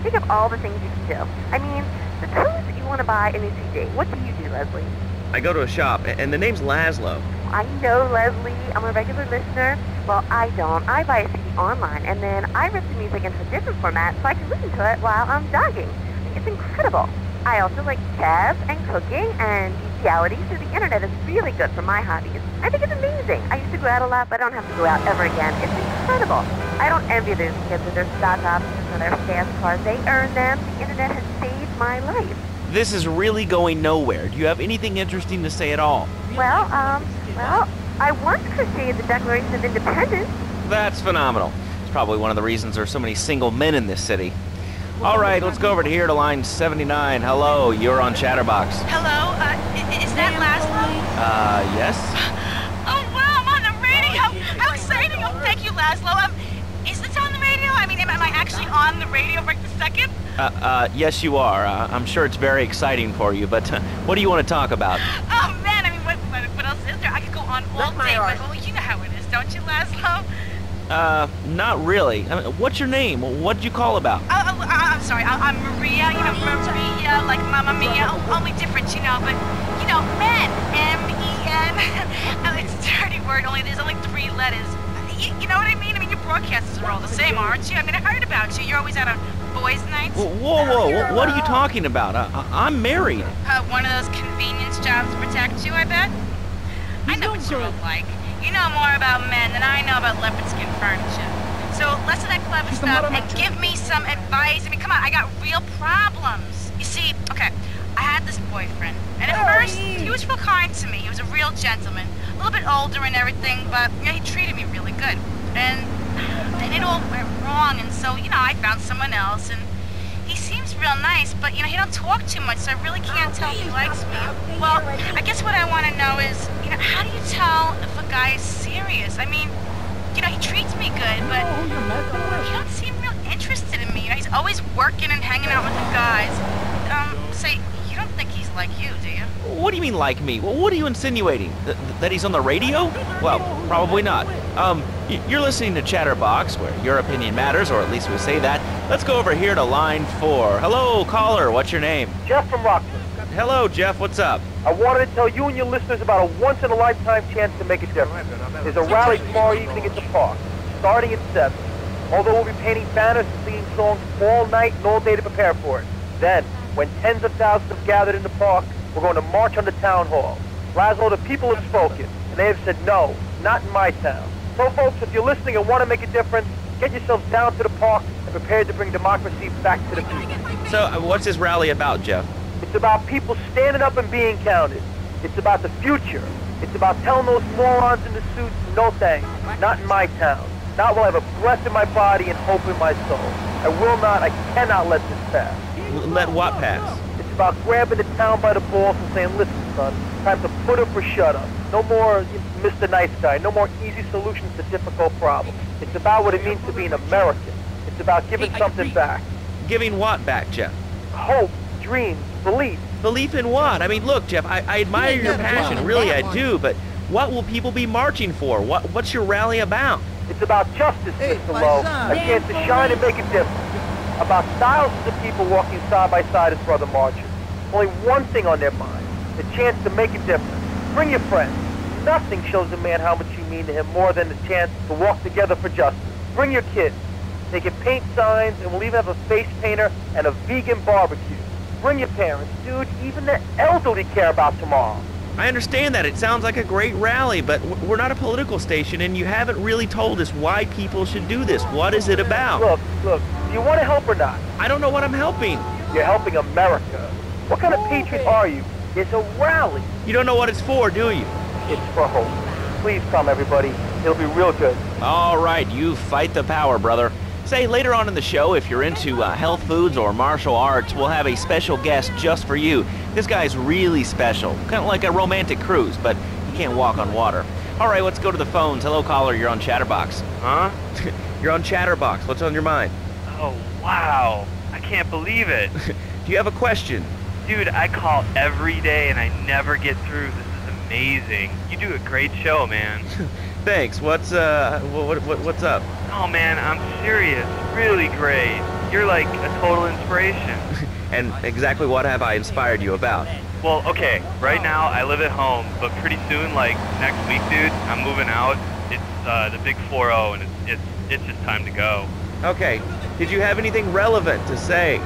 Think of all the things you can do. I mean, suppose that you want to buy a new CD. What do you do, Leslie? I go to a shop, and the name's Laszlo. I know Leslie. I'm a regular listener. Well, I don't. I buy a CD online, and then I rip the music into a different format so I can listen to it while I'm jogging. It's incredible. I also like chess and cooking and bestiality, so the internet is really good for my hobbies. I think it's amazing. I used to go out a lot, but I don't have to go out ever again. It's incredible. I don't envy those kids with their stock options or their fast cars. They earn them. The internet has saved my life. This is really going nowhere. Do you have anything interesting to say at all? Well, um, well, I once crocheted the Declaration of Independence. That's phenomenal. It's probably one of the reasons there's so many single men in this city. All right, let's go over to here to line 79. Hello, you're on Chatterbox. Hello, uh, is that Lazlow? Uh, yes? [gasps] Oh, wow, I'm on the radio! How exciting! Oh, thank you, Lazlow. Um, is this on the radio? I mean, am, am I actually on the radio right this second? Uh, uh, yes, you are. Uh, I'm sure it's very exciting for you, but uh, what do you want to talk about? [gasps] Oh, man, I mean, what, what, what else is there? I could go on all day, but, well, you know how it is, don't you, Lazlow? Uh, not really. I mean, what's your name? What did you call about? Oh, oh, I- I'm sorry, I, I'm Maria, you know, Maria, like Mamma Mia, o- only different, you know, but, you know, men, M-E-N. [laughs] Oh, it's a dirty word, only there's only three letters. You, you know what I mean? I mean, your broadcasters are all the same, aren't you? I mean, I heard about you. You're always out on boys' nights. Whoa, whoa, whoa, whoa, what are you talking about? Uh, I- I'm married. Uh, one of those convenience jobs to protect you, I bet? I know what you're like. You know more about men than I know about leopard skin furniture. So less of that clever stuff and give me some advice. I mean, come on, I got real problems. You see, okay, I had this boyfriend, and at first he was real kind to me. He was a real gentleman, a little bit older and everything, but know, he treated me really good. And [sighs] then it all went wrong, and so you know, I found someone else, and he seems real nice, but you know, he don't talk too much, so I really can't tell if he likes me. Well, I guess what I want to know is, you know, how do you tell if a guy is serious? I mean, you know, he treats me good, but he don't seem real interested in me. You know, he's always working and hanging out with the guys. Um, say, he's like you, do you? What do you mean like me? Well, what are you insinuating? Th- that he's on the radio? Well, probably not. Um, y- you're listening to Chatterbox, where your opinion matters, or at least we say that. Let's go over here to line four. Hello, caller. What's your name? Jeff from Rockford. Hello, Jeff. What's up? I wanted to tell you and your listeners about a once-in-a-lifetime chance to make a difference. There's a rally tomorrow evening at the park, starting at 7. Although we'll be painting banners and singing songs all night and all day to prepare for it. Then, when tens of thousands have gathered in the park, we're going to march on the town hall. Lazlow, the people have spoken, and they have said no, not in my town. So, folks, if you're listening and want to make a difference, get yourselves down to the park and prepared to bring democracy back to the people. So, uh, what's this rally about, Jeff? It's about people standing up and being counted. It's about the future. It's about telling those morons in the suits, no thanks, not in my town. Not while I have a breath in my body and hope in my soul. I will not, I cannot let this pass. L- let what pass? It's about grabbing the town by the balls and saying, listen, son, time to put up or shut up. No more Mr. Nice Guy. No more easy solutions to difficult problems. It's about what it means to be an American. It's about giving something back. Giving what back, Jeff? Hope, dreams, belief. Belief in what? I mean, look, Jeff, I, I admire your passion, really, I do, but what will people be marching for? What What's your rally about? It's about justice, Mr. Lowe. A chance to shine and make a difference. About thousands of people walking side by side as brother marchers. Only one thing on their mind. The chance to make a difference. Bring your friends. Nothing shows a man how much you mean to him more than the chance to walk together for justice. Bring your kids. They can paint signs and we'll even have a face painter and a vegan barbecue. Bring your parents. Dude, even the elderly care about tomorrow. I understand that. It sounds like a great rally, but we're not a political station, and you haven't really told us why people should do this. What is it about? Look, look, do you want to help or not? I don't know what I'm helping. You're helping America. What kind of patriot are you? It's a rally. You don't know what it's for, do you? It's for hope. Please come, everybody. It'll be real good. All right, you fight the power, brother. Say, later on in the show, if you're into uh, health foods or martial arts, we'll have a special guest just for you. This guy's really special, kind of like a romantic cruise, but he can't walk on water. All right, let's go to the phones. Hello, caller, you're on Chatterbox. Huh? [laughs] you're on Chatterbox. What's on your mind? Oh, wow. I can't believe it. [laughs] Do you have a question? Dude, I call every day and I never get through. This is amazing. You do a great show, man. [laughs] Thanks. What's uh, what, what what's up? Oh, man, I'm serious. Really great. You're like a total inspiration. [laughs] And exactly what have I inspired you about? Well, okay, right now I live at home, but pretty soon, like next week, dude, I'm moving out. It's uh, the big 4-0, and it's, it's, it's just time to go. Okay, did you have anything relevant to say?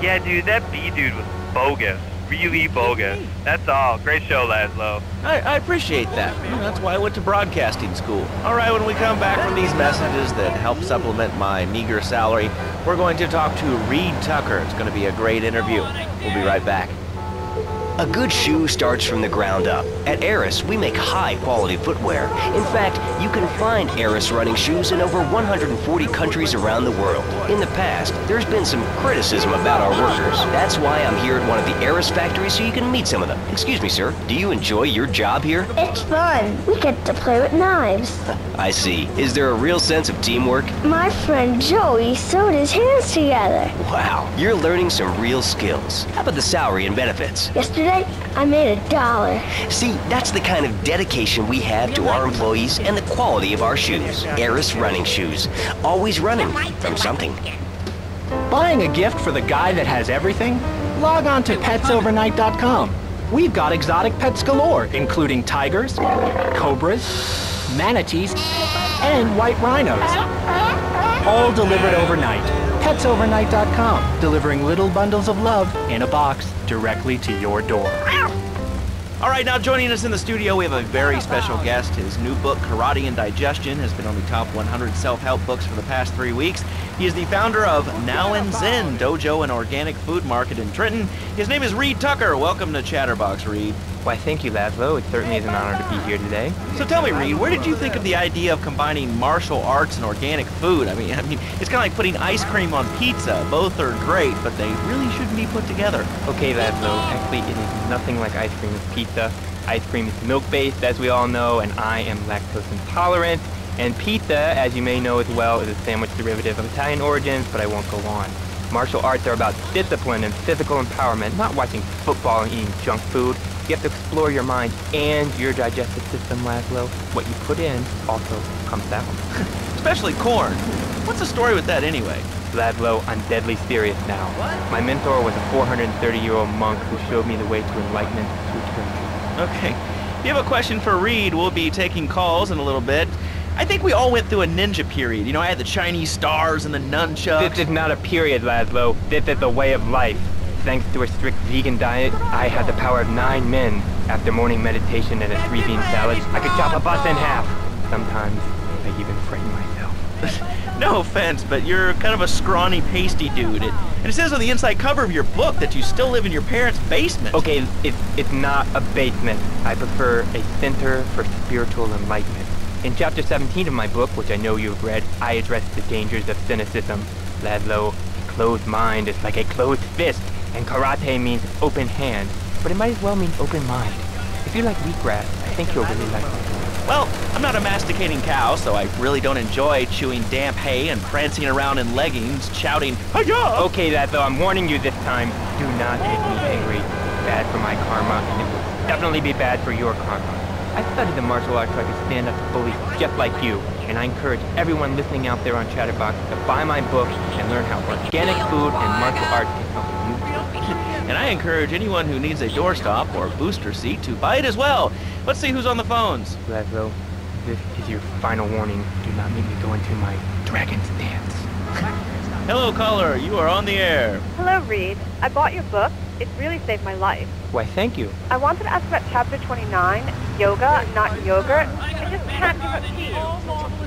Yeah, dude, that bee dude was bogus. Really bogus. That's all. Great show, Lazlow. I, I appreciate that. That's why I went to broadcasting school. All right, when we come back from these messages that help supplement my meager salary, we're going to talk to Reed Tucker. It's going to be a great interview. We'll be right back. A good shoe starts from the ground up. At Eris, we make high-quality footwear. In fact, you can find Eris running shoes in over 140 countries around the world. In the past, there's been some criticism about our workers. That's why I'm here at one of the Eris factories so you can meet some of them. Excuse me, sir. Do you enjoy your job here? It's fun. We get to play with knives. [laughs] I see. Is there a real sense of teamwork? My friend Joey sewed his hands together. Wow, you're learning some real skills. How about the salary and benefits? Yesterday, I made a dollar. See, that's the kind of dedication we have to our employees and the quality of our shoes. Eris running shoes. Always running from something. Buying a gift for the guy that has everything? Log on to petsovernight.com. We've got exotic pets galore, including tigers, cobras, manatees, and white rhinos. All delivered overnight. Petsovernight.com, delivering little bundles of love in a box directly to your door. All right, now joining us in the studio, we have a very special guest. His new book, Karate and Digestion, has been on the top 100 self-help books for the past three weeks. He is the founder of Now and Zen Dojo and Organic Food Market in Trenton. His name is Reed Tucker. Welcome to Chatterbox, Reed. Why, thank you, Lazlow. It certainly is an honor to be here today. So tell me, Reed, where did you think of the idea of combining martial arts and organic food? I mean, [laughs] I mean, it's kind of like putting ice cream on pizza. Both are great, but they really shouldn't be put together. Okay, Lazlow. Actually, it is nothing like ice cream with pizza. Ice cream is milk-based, as we all know, and I am lactose intolerant. And pizza, as you may know as well, is a sandwich derivative of Italian origins, but I won't go on. Martial arts are about discipline and physical empowerment, not watching football and eating junk food. You have to explore your mind and your digestive system, Lazlow. What you put in also comes out. [laughs] Especially corn. What's the story with that anyway? Lazlow, I'm deadly serious now. What? My mentor was a 430-year-old monk who showed me the way to enlightenment through. Okay. If you have a question for Reed, we'll be taking calls in a little bit. I think we all went through a ninja period. You know, I had the Chinese stars and the nunchucks. This is not a period, Lazlow. This is a way of life. Thanks to a strict vegan diet, I had the power of nine men. After morning meditation and a three-bean salad, I could chop a bus in half. Sometimes, I even frighten myself. [laughs] no offense, but you're kind of a scrawny, pasty dude. It, and it says on the inside cover of your book that you still live in your parents' basement. Okay, it's, it's not a basement. I prefer a center for spiritual enlightenment. In chapter 17 of my book, which I know you've read, I address the dangers of cynicism. Lazlow, a closed mind is like a closed fist, and karate means open hand, but it might as well mean open mind. If you like wheatgrass, I think you'll really like it. Well, I'm not a masticating cow, so I really don't enjoy chewing damp hay and prancing around in leggings, shouting, Hiya! Okay, Lazlow, I'm warning you this time. Do not make me angry. Bad for my karma, and it will definitely be bad for your karma. I studied the martial arts so I could stand up to bullies just like you, and I encourage everyone listening out there on Chatterbox to buy my book and learn how organic food and martial arts can help you. [laughs] And I encourage anyone who needs a doorstop or booster seat to buy it as well. Let's see who's on the phones. Lazlow, this is your final warning. Do not make me go into my dragon's dance. [laughs] Hello, caller. You are on the air. Hello, Reed. I bought your book. It really saved my life. Why, thank you. I wanted to ask about chapter 29, yoga, not yogurt. I just can't give up tea.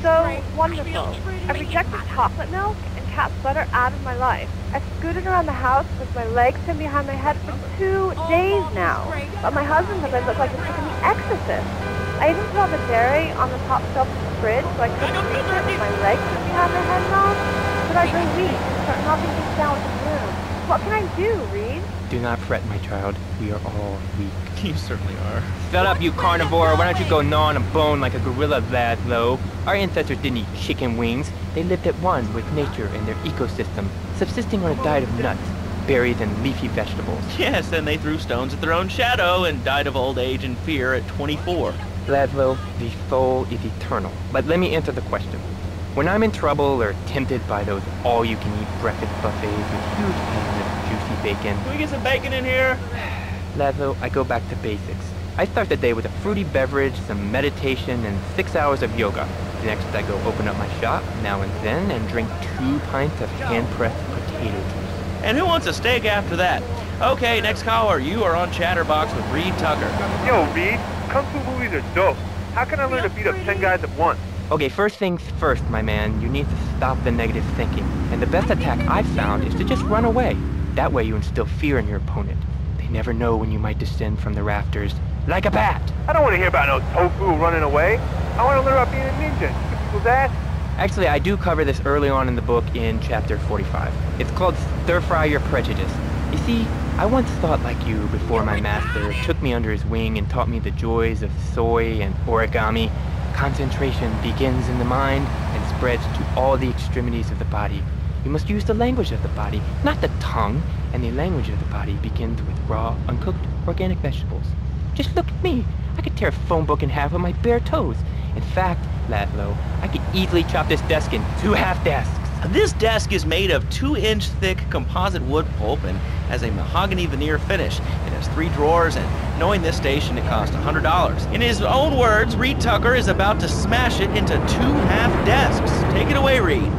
So wonderful. I rejected chocolate milk and cat's butter out of my life. I've scooted around the house with my legs pinned behind my head for two days now. But my husband says I look like a freaking exorcist. I even put all the dairy on the top shelf of the fridge so I couldn't reach it with my legs pinned behind my head and all. But I grow weak and start knocking things down with the broom. What can I do, Reed? Do not fret, my child. We are all weak. [laughs] You certainly are. Shut up, you carnivore. Why don't you go gnaw on a bone like a gorilla, Lazlow? Our ancestors didn't eat chicken wings. They lived at one with nature and their ecosystem, subsisting on a diet of nuts, berries, and leafy vegetables. Yes, and they threw stones at their own shadow and died of old age and fear at 24. Lazlow, the soul is eternal. But let me answer the question. When I'm in trouble or tempted by those all-you-can-eat breakfast buffets with huge pans of juicy bacon... Can we get some bacon in here? Lazlow, I go back to basics. I start the day with a fruity beverage, some meditation, and six hours of yoga. Next, I go open up my shop Now and Zen and drink two pints of hand-pressed potato juice. And who wants a steak after that? Okay, next caller. You are on Chatterbox with Reed Tucker. Yo, Reed, kung fu movies are dope. How can I learn to beat up 10 guys at once? Okay, first things first, my man. You need to stop the negative thinking. And the best attack I've found is to just run away. That way you instill fear in your opponent. They never know when you might descend from the rafters. Like a bat! I don't want to hear about no tofu running away. I want to learn about being a ninja. People's ass. Actually, I do cover this early on in the book in chapter 45. It's called Stir Fry Your Prejudice. You see, I once thought like you before my master took me under his wing and taught me the joys of soy and origami. Concentration begins in the mind and spreads to all the extremities of the body. You must use the language of the body, not the tongue, and the language of the body begins with raw, uncooked, organic vegetables. Just look at me. I could tear a phone book in half with my bare toes. In fact, Lazlow, I could easily chop this desk in two half desks. This desk is made of two-inch thick composite wood pulp and has a mahogany veneer finish. It has three drawers, and knowing this station, it cost $100. In his own words, Reed Tucker is about to smash it into two half desks. Take it away, Reed.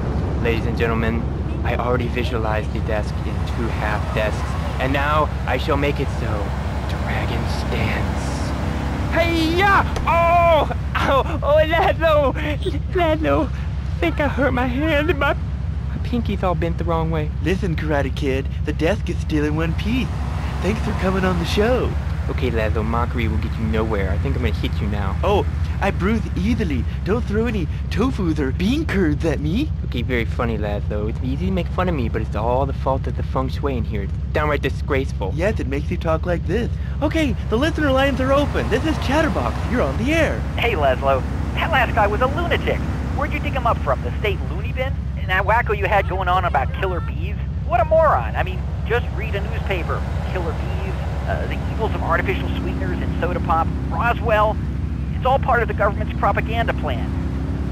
Ladies and gentlemen, I already visualized the desk in two half desks, and now I shall make it so. Dragon stance. Hey-ya! Oh! Ow! Oh, Lazlow! Lazlow! think I hurt my hand and my, my pinky's all bent the wrong way. Listen, Karate Kid, the desk is still in one piece. Thanks for coming on the show. Okay, Lazlow, mockery will get you nowhere. I think I'm gonna hit you now. Oh, I bruise easily. Don't throw any tofus or bean curds at me. Okay, very funny, Lazlow. It's easy to make fun of me, but it's all the fault of the feng shui in here. It's downright disgraceful. Yes, it makes you talk like this. Okay, the listener lines are open. This is Chatterbox. You're on the air. Hey, Lazlow. That last guy was a lunatic. Where'd you dig him up from? The state loony bin? And that wacko you had going on about killer bees? What a moron. I mean, just read a newspaper. Killer bees, uh, the evils of artificial sweeteners in soda pop, Roswell. It's all part of the government's propaganda plan.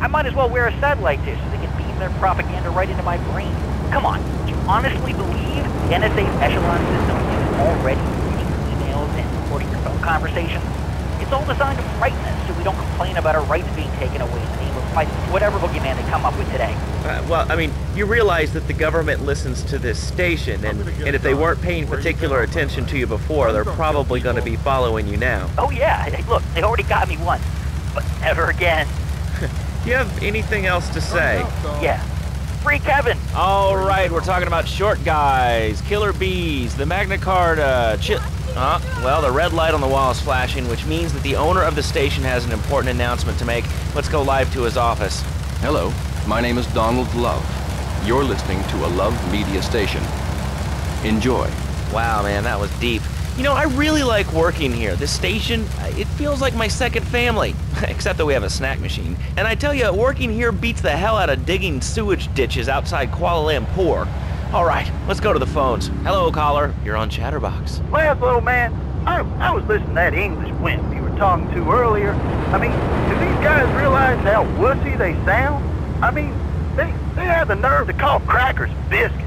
I might as well wear a satellite dish so they can beam their propaganda right into my brain. Come on, do you honestly believe the NSA's echelon system is already reading emails and recording your phone conversations? It's all designed to frighten us so we don't complain about our rights being taken away in the name of fighting whatever boogeyman they come up with today. Uh, well, I mean, you realize that the government listens to this station, and, and if they weren't paying particular attention to you before, they're probably going to be following you now. Oh yeah, hey, look, they already got me once, but never again. Do you have anything else to say? Yeah. Free Kevin! All right, we're talking about short guys, killer bees, the Magna Carta, chi- uh, well, the red light on the wall is flashing, which means that the owner of the station has an important announcement to make. Let's go live to his office. Hello, my name is Donald Love. You're listening to a Love Media station. Enjoy. Wow, man, that was deep. You know, I really like working here. This station, it feels like my second family. [laughs] Except that we have a snack machine. And I tell you, working here beats the hell out of digging sewage ditches outside Kuala Lumpur. All right, let's go to the phones. Hello, caller. You're on Chatterbox. Well, little man, I, I was listening to that English wimp you were talking to earlier. I mean, do these guys realize how wussy they sound? I mean, they, they have the nerve to call crackers biscuits.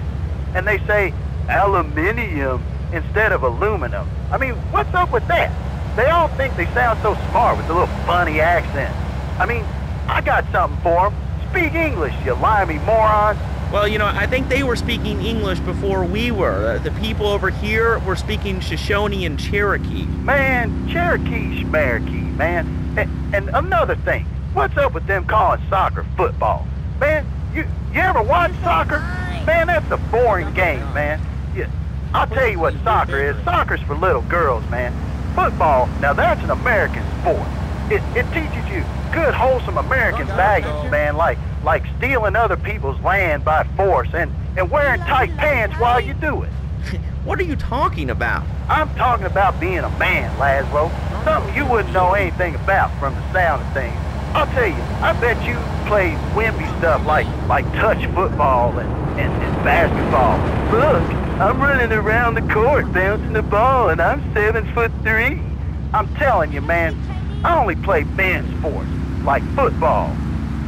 And they say aluminium instead of aluminum. I mean, what's up with that? They all think they sound so smart with a little funny accent. I mean, I got something for them. Speak English, you limey morons. Well, you know, I think they were speaking English before we were. Uh, the people over here were speaking Shoshone and Cherokee. Man, Cherokee Schmerokee, man. And, and another thing, what's up with them calling soccer football? Man, you, you ever watch soccer? Man, that's a boring game, man. Yeah, I'll tell you what soccer is. Soccer's for little girls, man. Football, now that's an American sport. It, it teaches you good, wholesome American values, man, like like stealing other people's land by force and, and wearing tight pants while you do it. [laughs] what are you talking about? I'm talking about being a man, Lazlow. Something you wouldn't know anything about from the sound of things. I'll tell you, I bet you play wimpy stuff like like touch football and, and, and basketball. Look, I'm running around the court bouncing the ball and I'm seven foot three. I'm telling you, man, I only play men's sports like football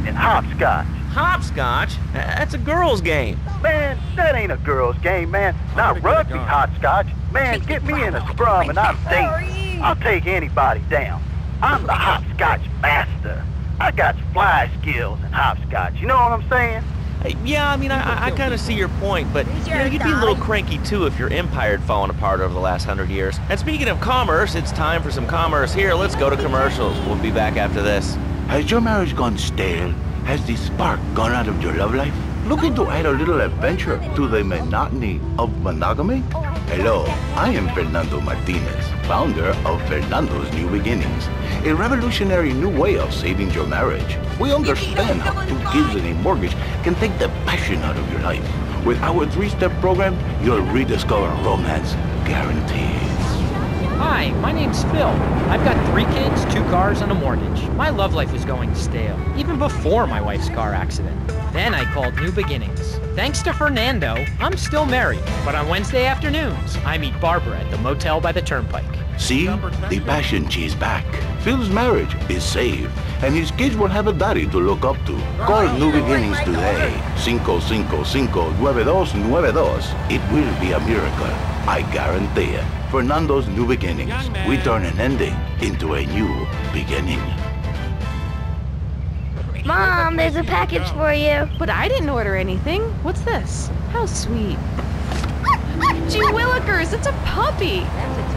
and hopscotch. Hopscotch? That's a girl's game. Man, that ain't a girl's game, man. Not rugby hopscotch. Man, get me in a scrum and I'm dating. I'll take anybody down. I'm the hopscotch master. I got fly skills in hopscotch. You know what I'm saying? Hey, Yeah, I mean, I, I kind of see your point, but you know, you'd be a little cranky too if your empire had fallen apart over the last hundred years. And speaking of commerce, it's time for some commerce here. Let's go to commercials. We'll be back after this. Has your marriage gone stale? Has the spark gone out of your love life? Looking to add a little adventure to the monotony of monogamy? Hello, I am Fernando Martinez, founder of Fernando's New Beginnings, a revolutionary new way of saving your marriage. We understand how two kids and a mortgage can take the passion out of your life. With our three-step program, you'll rediscover romance guaranteed. Hi, my name's Phil. I've got three kids, two cars, and a mortgage. My love life was going stale, even before my wife's car accident. Then I called New Beginnings. Thanks to Fernando, I'm still married, but on Wednesday afternoons, I meet Barbara at the motel by the turnpike. See? The passion she's back. Phil's marriage is saved, and his kids will have a daddy to look up to. Call New Beginnings today. 555-9292. It will be a miracle. I guarantee it. Fernando's New Beginnings. We turn an ending into a new beginning. Mom, there's a package for you. But I didn't order anything. What's this? How sweet. Gee Willikers, it's a puppy.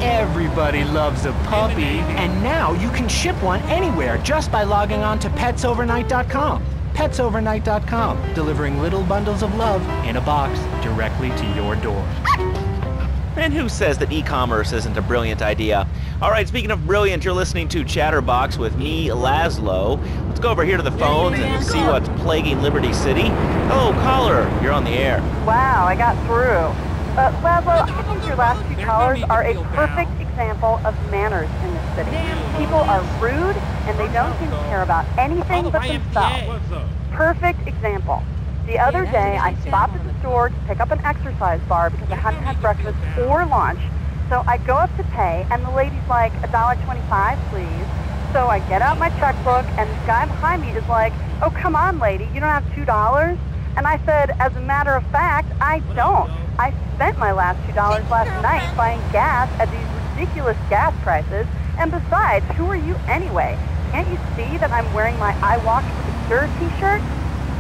Everybody loves a puppy. And now you can ship one anywhere just by logging on to petsovernight.com. Petsovernight.com, delivering little bundles of love in a box directly to your door. And who says that e-commerce isn't a brilliant idea? All right, speaking of brilliant, you're listening to Chatterbox with me, Lazlow. Let's go over here to the phones and see what's plaguing Liberty City. Oh, caller, you're on the air. Wow, I got through. Uh, Lazlow, I think your last two callers are a perfect example of manners in this city. People are rude, and they don't seem to care about anything but themselves. Perfect example. The other day, I stopped at the store to pick up an exercise bar because I hadn't had breakfast or lunch. So I go up to pay, and the lady's like, $1.25, please. So I get out my checkbook, and this guy behind me is like, oh, come on, lady, you don't have $2? And I said, as a matter of fact, I don't. I spent my last $2 last night buying gas at these ridiculous gas prices. And besides, who are you anyway? Can't you see that I'm wearing my I Walk with a Stir t-shirt?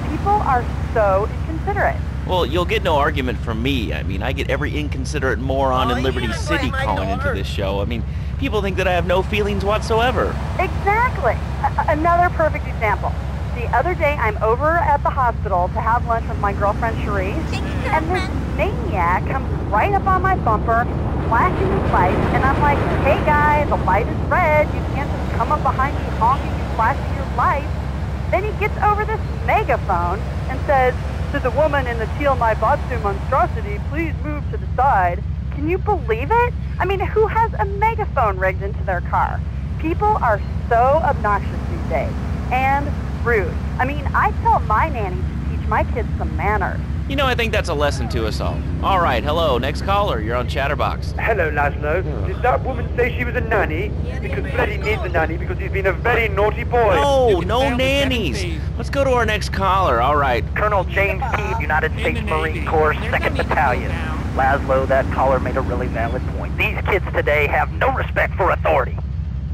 People are so inconsiderate. Well, you'll get no argument from me. I mean, I get every inconsiderate moron in Liberty City calling into this show. I mean, people think that I have no feelings whatsoever. Exactly. A- another perfect example. The other day, I'm over at the hospital to have lunch with my girlfriend Cherise, and this maniac comes right up on my bumper, flashing his lights, and I'm like, hey guy, the light is red. You can't just come up behind me honking and flashing your lights. Then he gets over this megaphone and says, to the woman in the teal Maibatsu monstrosity, please move to the side. Can you believe it? I mean, who has a megaphone rigged into their car? People are so obnoxious these days. And rude. I mean, I tell my nanny to teach my kids some manners. You know, I think that's a lesson to us all. All right, hello, next caller. You're on Chatterbox. Hello, Lazlow. Did that woman say she was a nanny? Because Freddie needs a nanny because he's been a very naughty boy. No, no nannies. Let's go to our next caller. All right. Colonel James Teed, United States Marine Corps, 2nd Battalion. Lazlow, that caller made a really valid point. These kids today have no respect for authority.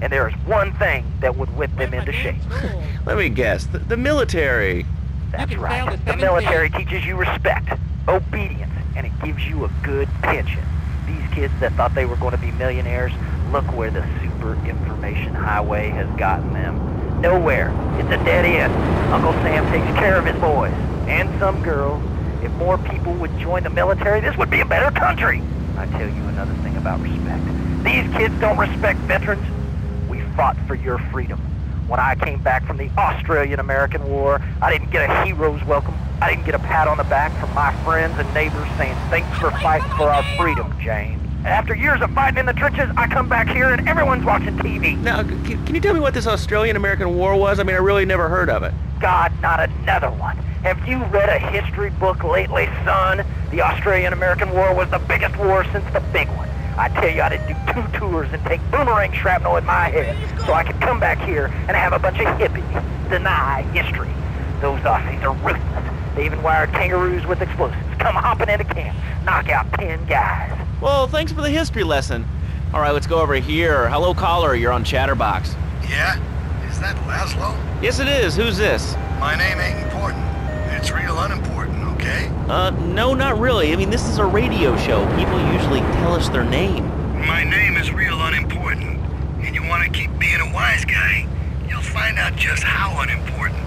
And there is one thing that would whip them into shape. [laughs] Let me guess. The, the military. That's right. The military teaches you respect, obedience, and it gives you a good pension. These kids that thought they were going to be millionaires, look where the super information highway has gotten them. Nowhere. It's a dead end. Uncle Sam takes care of his boys and some girls. If more people would join the military, this would be a better country. I tell you another thing about respect. These kids don't respect veterans. Fought for your freedom. When I came back from the Australian-American War, I didn't get a hero's welcome. I didn't get a pat on the back from my friends and neighbors saying, thanks for fighting for our freedom, James. After years of fighting in the trenches, I come back here and everyone's watching TV. Now, can, can you tell me what this Australian-American War was? I mean, I really never heard of it. God, not another one. Have you read a history book lately, son? The Australian-American War was the biggest war since the big one. I tell you, I didn't do two tours and take boomerang shrapnel in my head so I could come back here and have a bunch of hippies deny history. Those Aussies are ruthless. They even wire kangaroos with explosives. Come hopping into camp, knock out ten guys. Well, thanks for the history lesson. All right, let's go over here. Hello, caller. You're on Chatterbox. Yeah? Is that Lazlow? Yes, it is. Who's this? My name ain't important. It's real unimportant, okay? Uh, no, not really. I mean, this is a radio show. People usually tell us their name. My name is real unimportant. And you want to keep being a wise guy, you'll find out just how unimportant.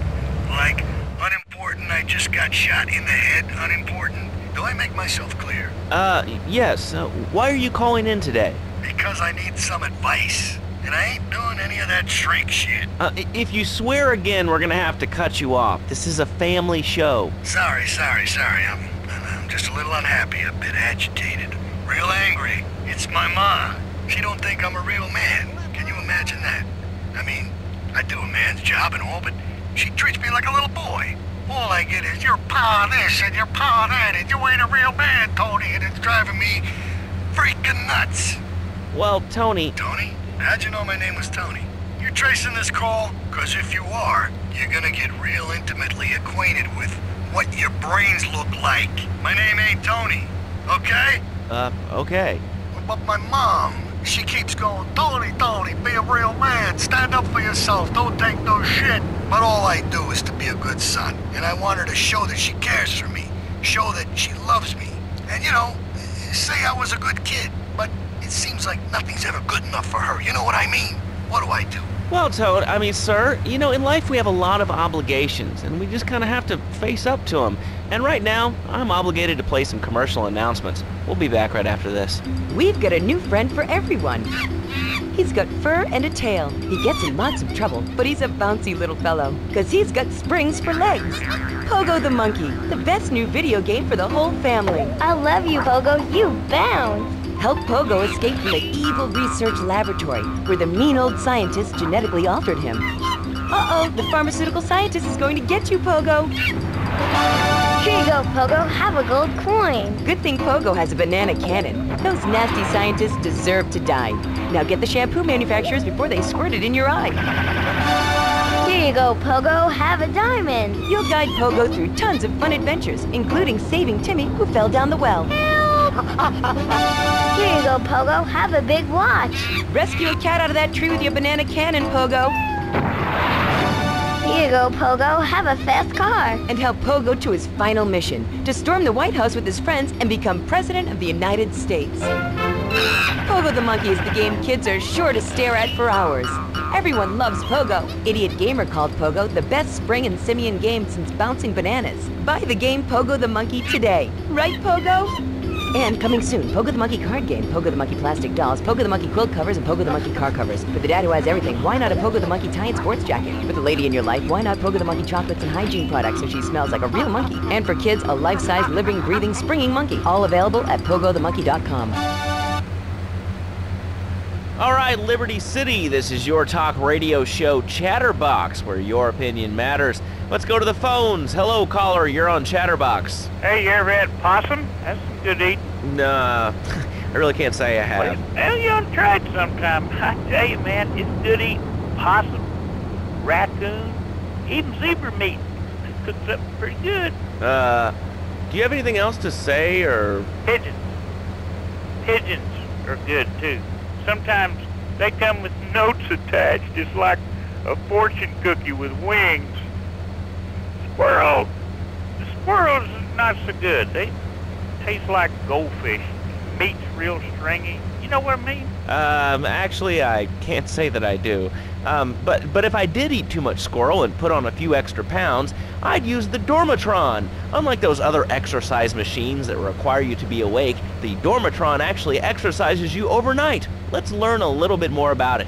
Like, unimportant, I just got shot in the head, unimportant. Do I make myself clear? Uh, yes. Uh, why are you calling in today? Because I need some advice. And I ain't doing any of that shrink shit. Uh, if you swear again, we're gonna have to cut you off. This is a family show. Sorry, sorry, sorry. I'm, I'm just a little unhappy, a bit agitated, real angry. It's my ma. She don't think I'm a real man. Can you imagine that? I mean, I do a man's job and all, but she treats me like a little boy. All I get is your pa this and your pa that, and you ain't a real man, Tony, and it's driving me freaking nuts. Well, Tony. Tony? How'd you know my name was Tony? You're tracing this call? Cause if you are, you're gonna get real intimately acquainted with what your brains look like. My name ain't Tony, okay? Uh, okay. But my mom, she keeps going, Tony, Tony, be a real man. Stand up for yourself. Don't take no shit. But all I do is to be a good son. And I want her to show that she cares for me. Show that she loves me. And, you know, say I was a good kid. But it seems like nothing's ever good enough for her. You know what I mean? What do I do? Well, Toad, I mean, sir, you know, in life we have a lot of obligations, and we just kind of have to face up to them. And right now, I'm obligated to play some commercial announcements. We'll be back right after this. We've got a new friend for everyone. He's got fur and a tail. He gets in lots of trouble, but he's a bouncy little fellow, because he's got springs for legs. Pogo the Monkey, the best new video game for the whole family. I love you, Pogo. You bounce. Help Pogo escape from the evil research laboratory where the mean old scientist genetically altered him. Uh-oh, the pharmaceutical scientist is going to get you, Pogo. Here you go, Pogo. Have a gold coin. Good thing Pogo has a banana cannon. Those nasty scientists deserve to die. Now get the shampoo manufacturers before they squirt it in your eye. Here you go, Pogo. Have a diamond. You'll guide Pogo through tons of fun adventures, including saving Timmy, who fell down the well. Here you go, Pogo. Have a big watch. Rescue a cat out of that tree with your banana cannon, Pogo. Here you go, Pogo. Have a fast car. And help Pogo to his final mission, to storm the White House with his friends and become President of the United States. Pogo the Monkey is the game kids are sure to stare at for hours. Everyone loves Pogo. Idiot Gamer called Pogo the best spring and simian game since bouncing bananas. Buy the game Pogo the Monkey today. Right, Pogo? And coming soon, Pogo the Monkey card game, Pogo the Monkey plastic dolls, Pogo the Monkey quilt covers, and Pogo the Monkey car covers. For the dad who has everything, why not a Pogo the Monkey tie-in sports jacket? For the lady in your life, why not Pogo the Monkey chocolates and hygiene products so she smells like a real monkey? And for kids, a life-size, living, breathing, springing monkey. All available at pogothemonkey.com. All right, Liberty City, this is your talk radio show Chatterbox, where your opinion matters. Let's go to the phones. Hello, caller, you're on Chatterbox. Hey, you ever had possum? That's some good eating. Nah, I really can't say I have. Well, you to try it sometime. [laughs] I tell you, man, it's good eating. Possum, raccoon, even zebra meat. [laughs] Cooks up pretty good. Uh, do you have anything else to say, or... Pigeons. Pigeons are good, too. Sometimes they come with notes attached, just like a fortune cookie with wings. Squirrel. The squirrels not so good. They taste like goldfish. Meat's real stringy. You know what I mean? Um, actually, I can't say that I do. Um, but, but if I did eat too much squirrel and put on a few extra pounds, I'd use the Dormatron. Unlike those other exercise machines that require you to be awake, the Dormatron actually exercises you overnight. Let's learn a little bit more about it.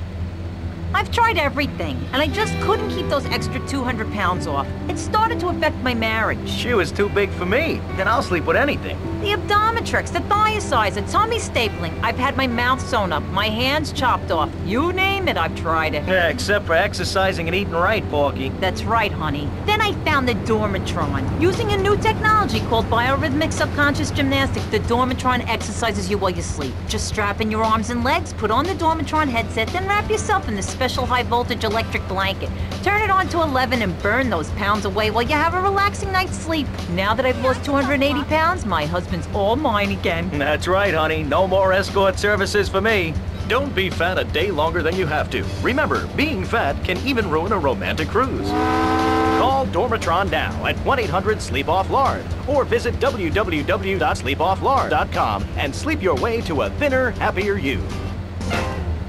I've tried everything, and I just couldn't keep those extra 200 pounds off. It started to affect my marriage. She was too big for me. Then I'll sleep with anything. The Abdometrix, the Thiazides, the tummy stapling. I've had my mouth sewn up, my hands chopped off. You name it, I've tried it. Yeah, except for exercising and eating right, Porky. That's right, honey. Then I found the Dormatron. Using a new technology called biorhythmic subconscious gymnastics, the Dormatron exercises you while you sleep. Just strap in your arms and legs, put on the Dormatron headset, then wrap yourself in the special high voltage electric blanket. Turn it on to 11 and burn those pounds away while you have a relaxing night's sleep. Now that I've lost 280 pounds, my husband's all mine again. That's right, honey. No more escort services for me. Don't be fat a day longer than you have to. Remember, being fat can even ruin a romantic cruise. Call Dormatron now at 1-800-SLEEP-OFF-LARD or visit www.sleepofflard.com and sleep your way to a thinner, happier you.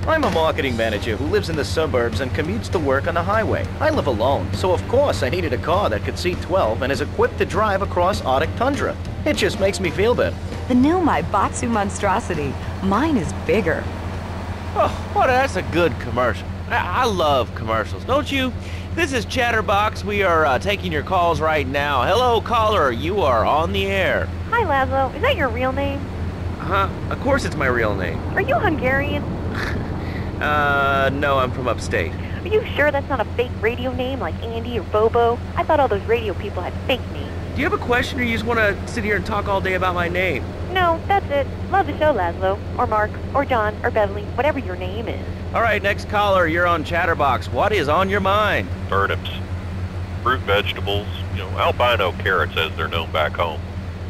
I'm a marketing manager who lives in the suburbs and commutes to work on the highway. I live alone, so of course I needed a car that could seat 12 and is equipped to drive across Arctic tundra. It just makes me feel better. The new Maibatsu monstrosity. Mine is bigger. Oh, what? That's a good commercial. I, I love commercials, don't you? This is Chatterbox. We are uh, taking your calls right now. Hello, caller. You are on the air. Hi, Lazlow. Is that your real name? Huh? Of course it's my real name. Are you Hungarian? [laughs] Uh, no, I'm from upstate. Are you sure that's not a fake radio name like Andy or Bobo? I thought all those radio people had fake names. Do you have a question or you just want to sit here and talk all day about my name? No, that's it. Love the show, Lazlow. Or Mark. Or John. Or Beverly. Whatever your name is. All right, next caller. You're on Chatterbox. What is on your mind? Turnips, fruit vegetables, you know, albino carrots as they're known back home.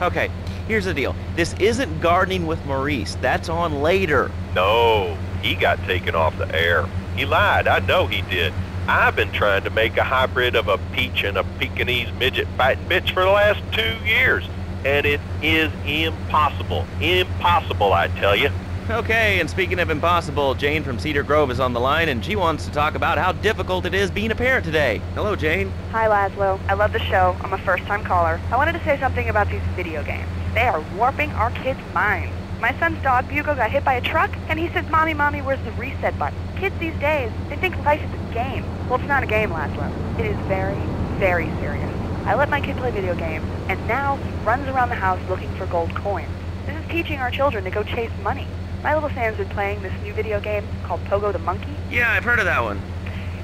Okay, here's the deal. This isn't Gardening with Maurice. That's on later. No, he got taken off the air. He lied. I know he did. I've been trying to make a hybrid of a peach and a Pekingese midget fighting bitch for the last two years. And it is impossible. Impossible, I tell you. Okay, and speaking of impossible, Jane from Cedar Grove is on the line, and she wants to talk about how difficult it is being a parent today. Hello, Jane. Hi, Lazlow. I love the show. I'm a first-time caller. I wanted to say something about these video games. They are warping our kids' minds. My son's dog, Bugo, got hit by a truck, and he says, Mommy, Mommy, where's the reset button? Kids these days, they think life is a game. Well, it's not a game, Lazlow. It is very, very serious. I let my kid play video games, and now he runs around the house looking for gold coins. This is teaching our children to go chase money. My little Sam's been playing this new video game called Pogo the Monkey. Yeah, I've heard of that one.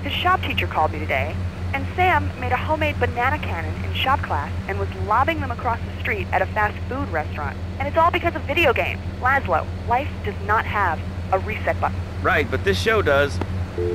His shop teacher called me today, and Sam made a homemade banana cannon in shop class and was lobbing them across the street at a fast food restaurant. And it's all because of video games. Lazlow, life does not have a reset button. Right, but this show does.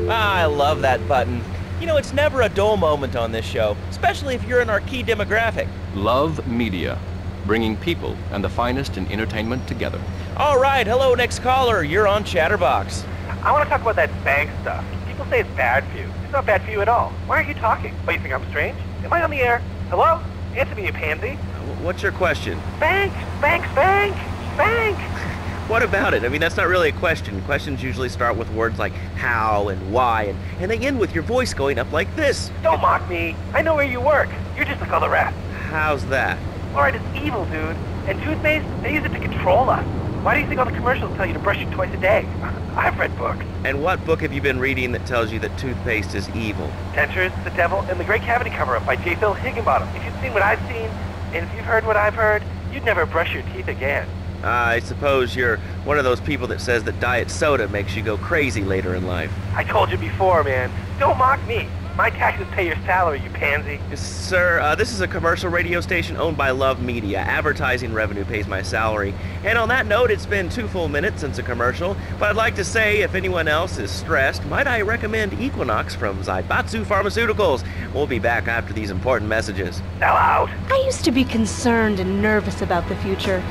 Ah, I love that button. You know, it's never a dull moment on this show, especially if you're in our key demographic. Love Media, bringing people and the finest in entertainment together. All right, hello, next caller. You're on Chatterbox. I want to talk about that bank stuff. People say it's bad for you. Not bad for you at all. Why aren't you talking? Oh, you think I'm strange? Am I on the air? Hello? Answer me, you pansy. What's your question? Bank! Banks! Bank! Bank! [laughs] What about it? I mean, that's not really a question. Questions usually start with words like how and why, and, and they end with your voice going up like this. Don't mock me. I know where you work. You're just like all the rest. How's that? All right, it's evil, dude. And toothpaste, they use it to control us. Why do you think all the commercials tell you to brush it twice a day? [laughs] I've read books. And what book have you been reading that tells you that toothpaste is evil? Dentures, The Devil, and The Great Cavity Cover-Up by J. Phil Higginbottom. If you've seen what I've seen, and if you've heard what I've heard, you'd never brush your teeth again. I suppose you're one of those people that says that diet soda makes you go crazy later in life. I told you before, man. Don't mock me. My taxes pay your salary, you pansy. Sir, uh, this is a commercial radio station owned by Love Media. Advertising revenue pays my salary. And on that note, it's been two full minutes since a commercial. But I'd like to say, if anyone else is stressed, might I recommend Equinox from Zaibatsu Pharmaceuticals? We'll be back after these important messages. Sell out. I used to be concerned and nervous about the future.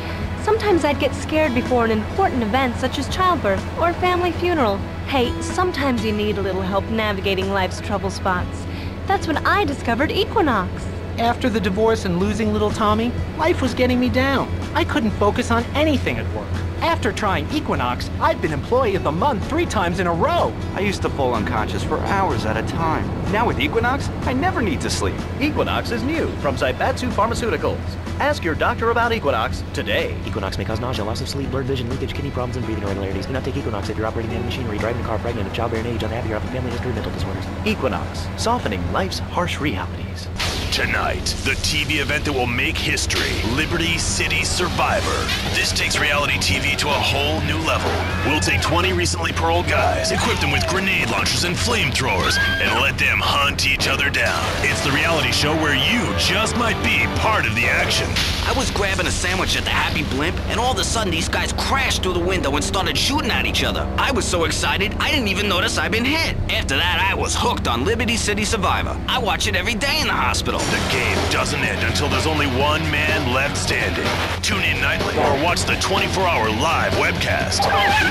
Sometimes I'd get scared before an important event such as childbirth or a family funeral. Hey, sometimes you need a little help navigating life's trouble spots. That's when I discovered Equinox. After the divorce and losing little Tommy, life was getting me down. I couldn't focus on anything at work. After trying Equinox, I've been Employee of the Month three times in a row. I used to fall unconscious for hours at a time. Now with Equinox, I never need to sleep. Equinox is new from Zaibatsu Pharmaceuticals. Ask your doctor about Equinox today. Equinox may cause nausea, loss of sleep, blurred vision, leakage, kidney problems, and breathing irregularities. Do not take Equinox if you're operating heavy machinery, driving a car, pregnant, of childbearing age, unhappy, or have a family history of mental disorders. Equinox, softening life's harsh realities. Tonight, the TV event that will make history Liberty City Survivor. This takes reality TV to a whole new level. We'll take 20 recently paroled guys, equip them with grenade launchers and flamethrowers, and let them hunt each other down. It's the reality show where you just might be part of the action. I was grabbing a sandwich at the Happy Blimp, and all of a sudden these guys crashed through the window and started shooting at each other. I was so excited, I didn't even notice I'd been hit. After that, I was hooked on Liberty City Survivor. I watch it every day in the hospital. The game doesn't end until there's only one man left standing. Tune in nightly or watch the 24-hour live webcast.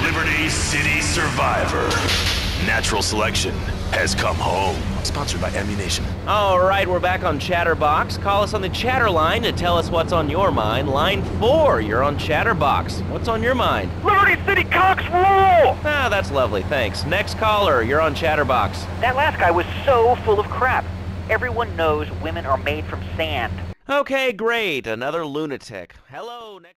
Liberty City Survivor. Natural selection has come home. Sponsored by Ammu-Nation. All right, we're back on Chatterbox. Call us on the chatter line to tell us what's on your mind. Line four, you're on Chatterbox. What's on your mind? Liberty City Cox rule! Ah, that's lovely, thanks. Next caller, you're on Chatterbox. That last guy was so full of crap. Everyone knows women are made from sand. Okay, great. Another lunatic. Hello, next.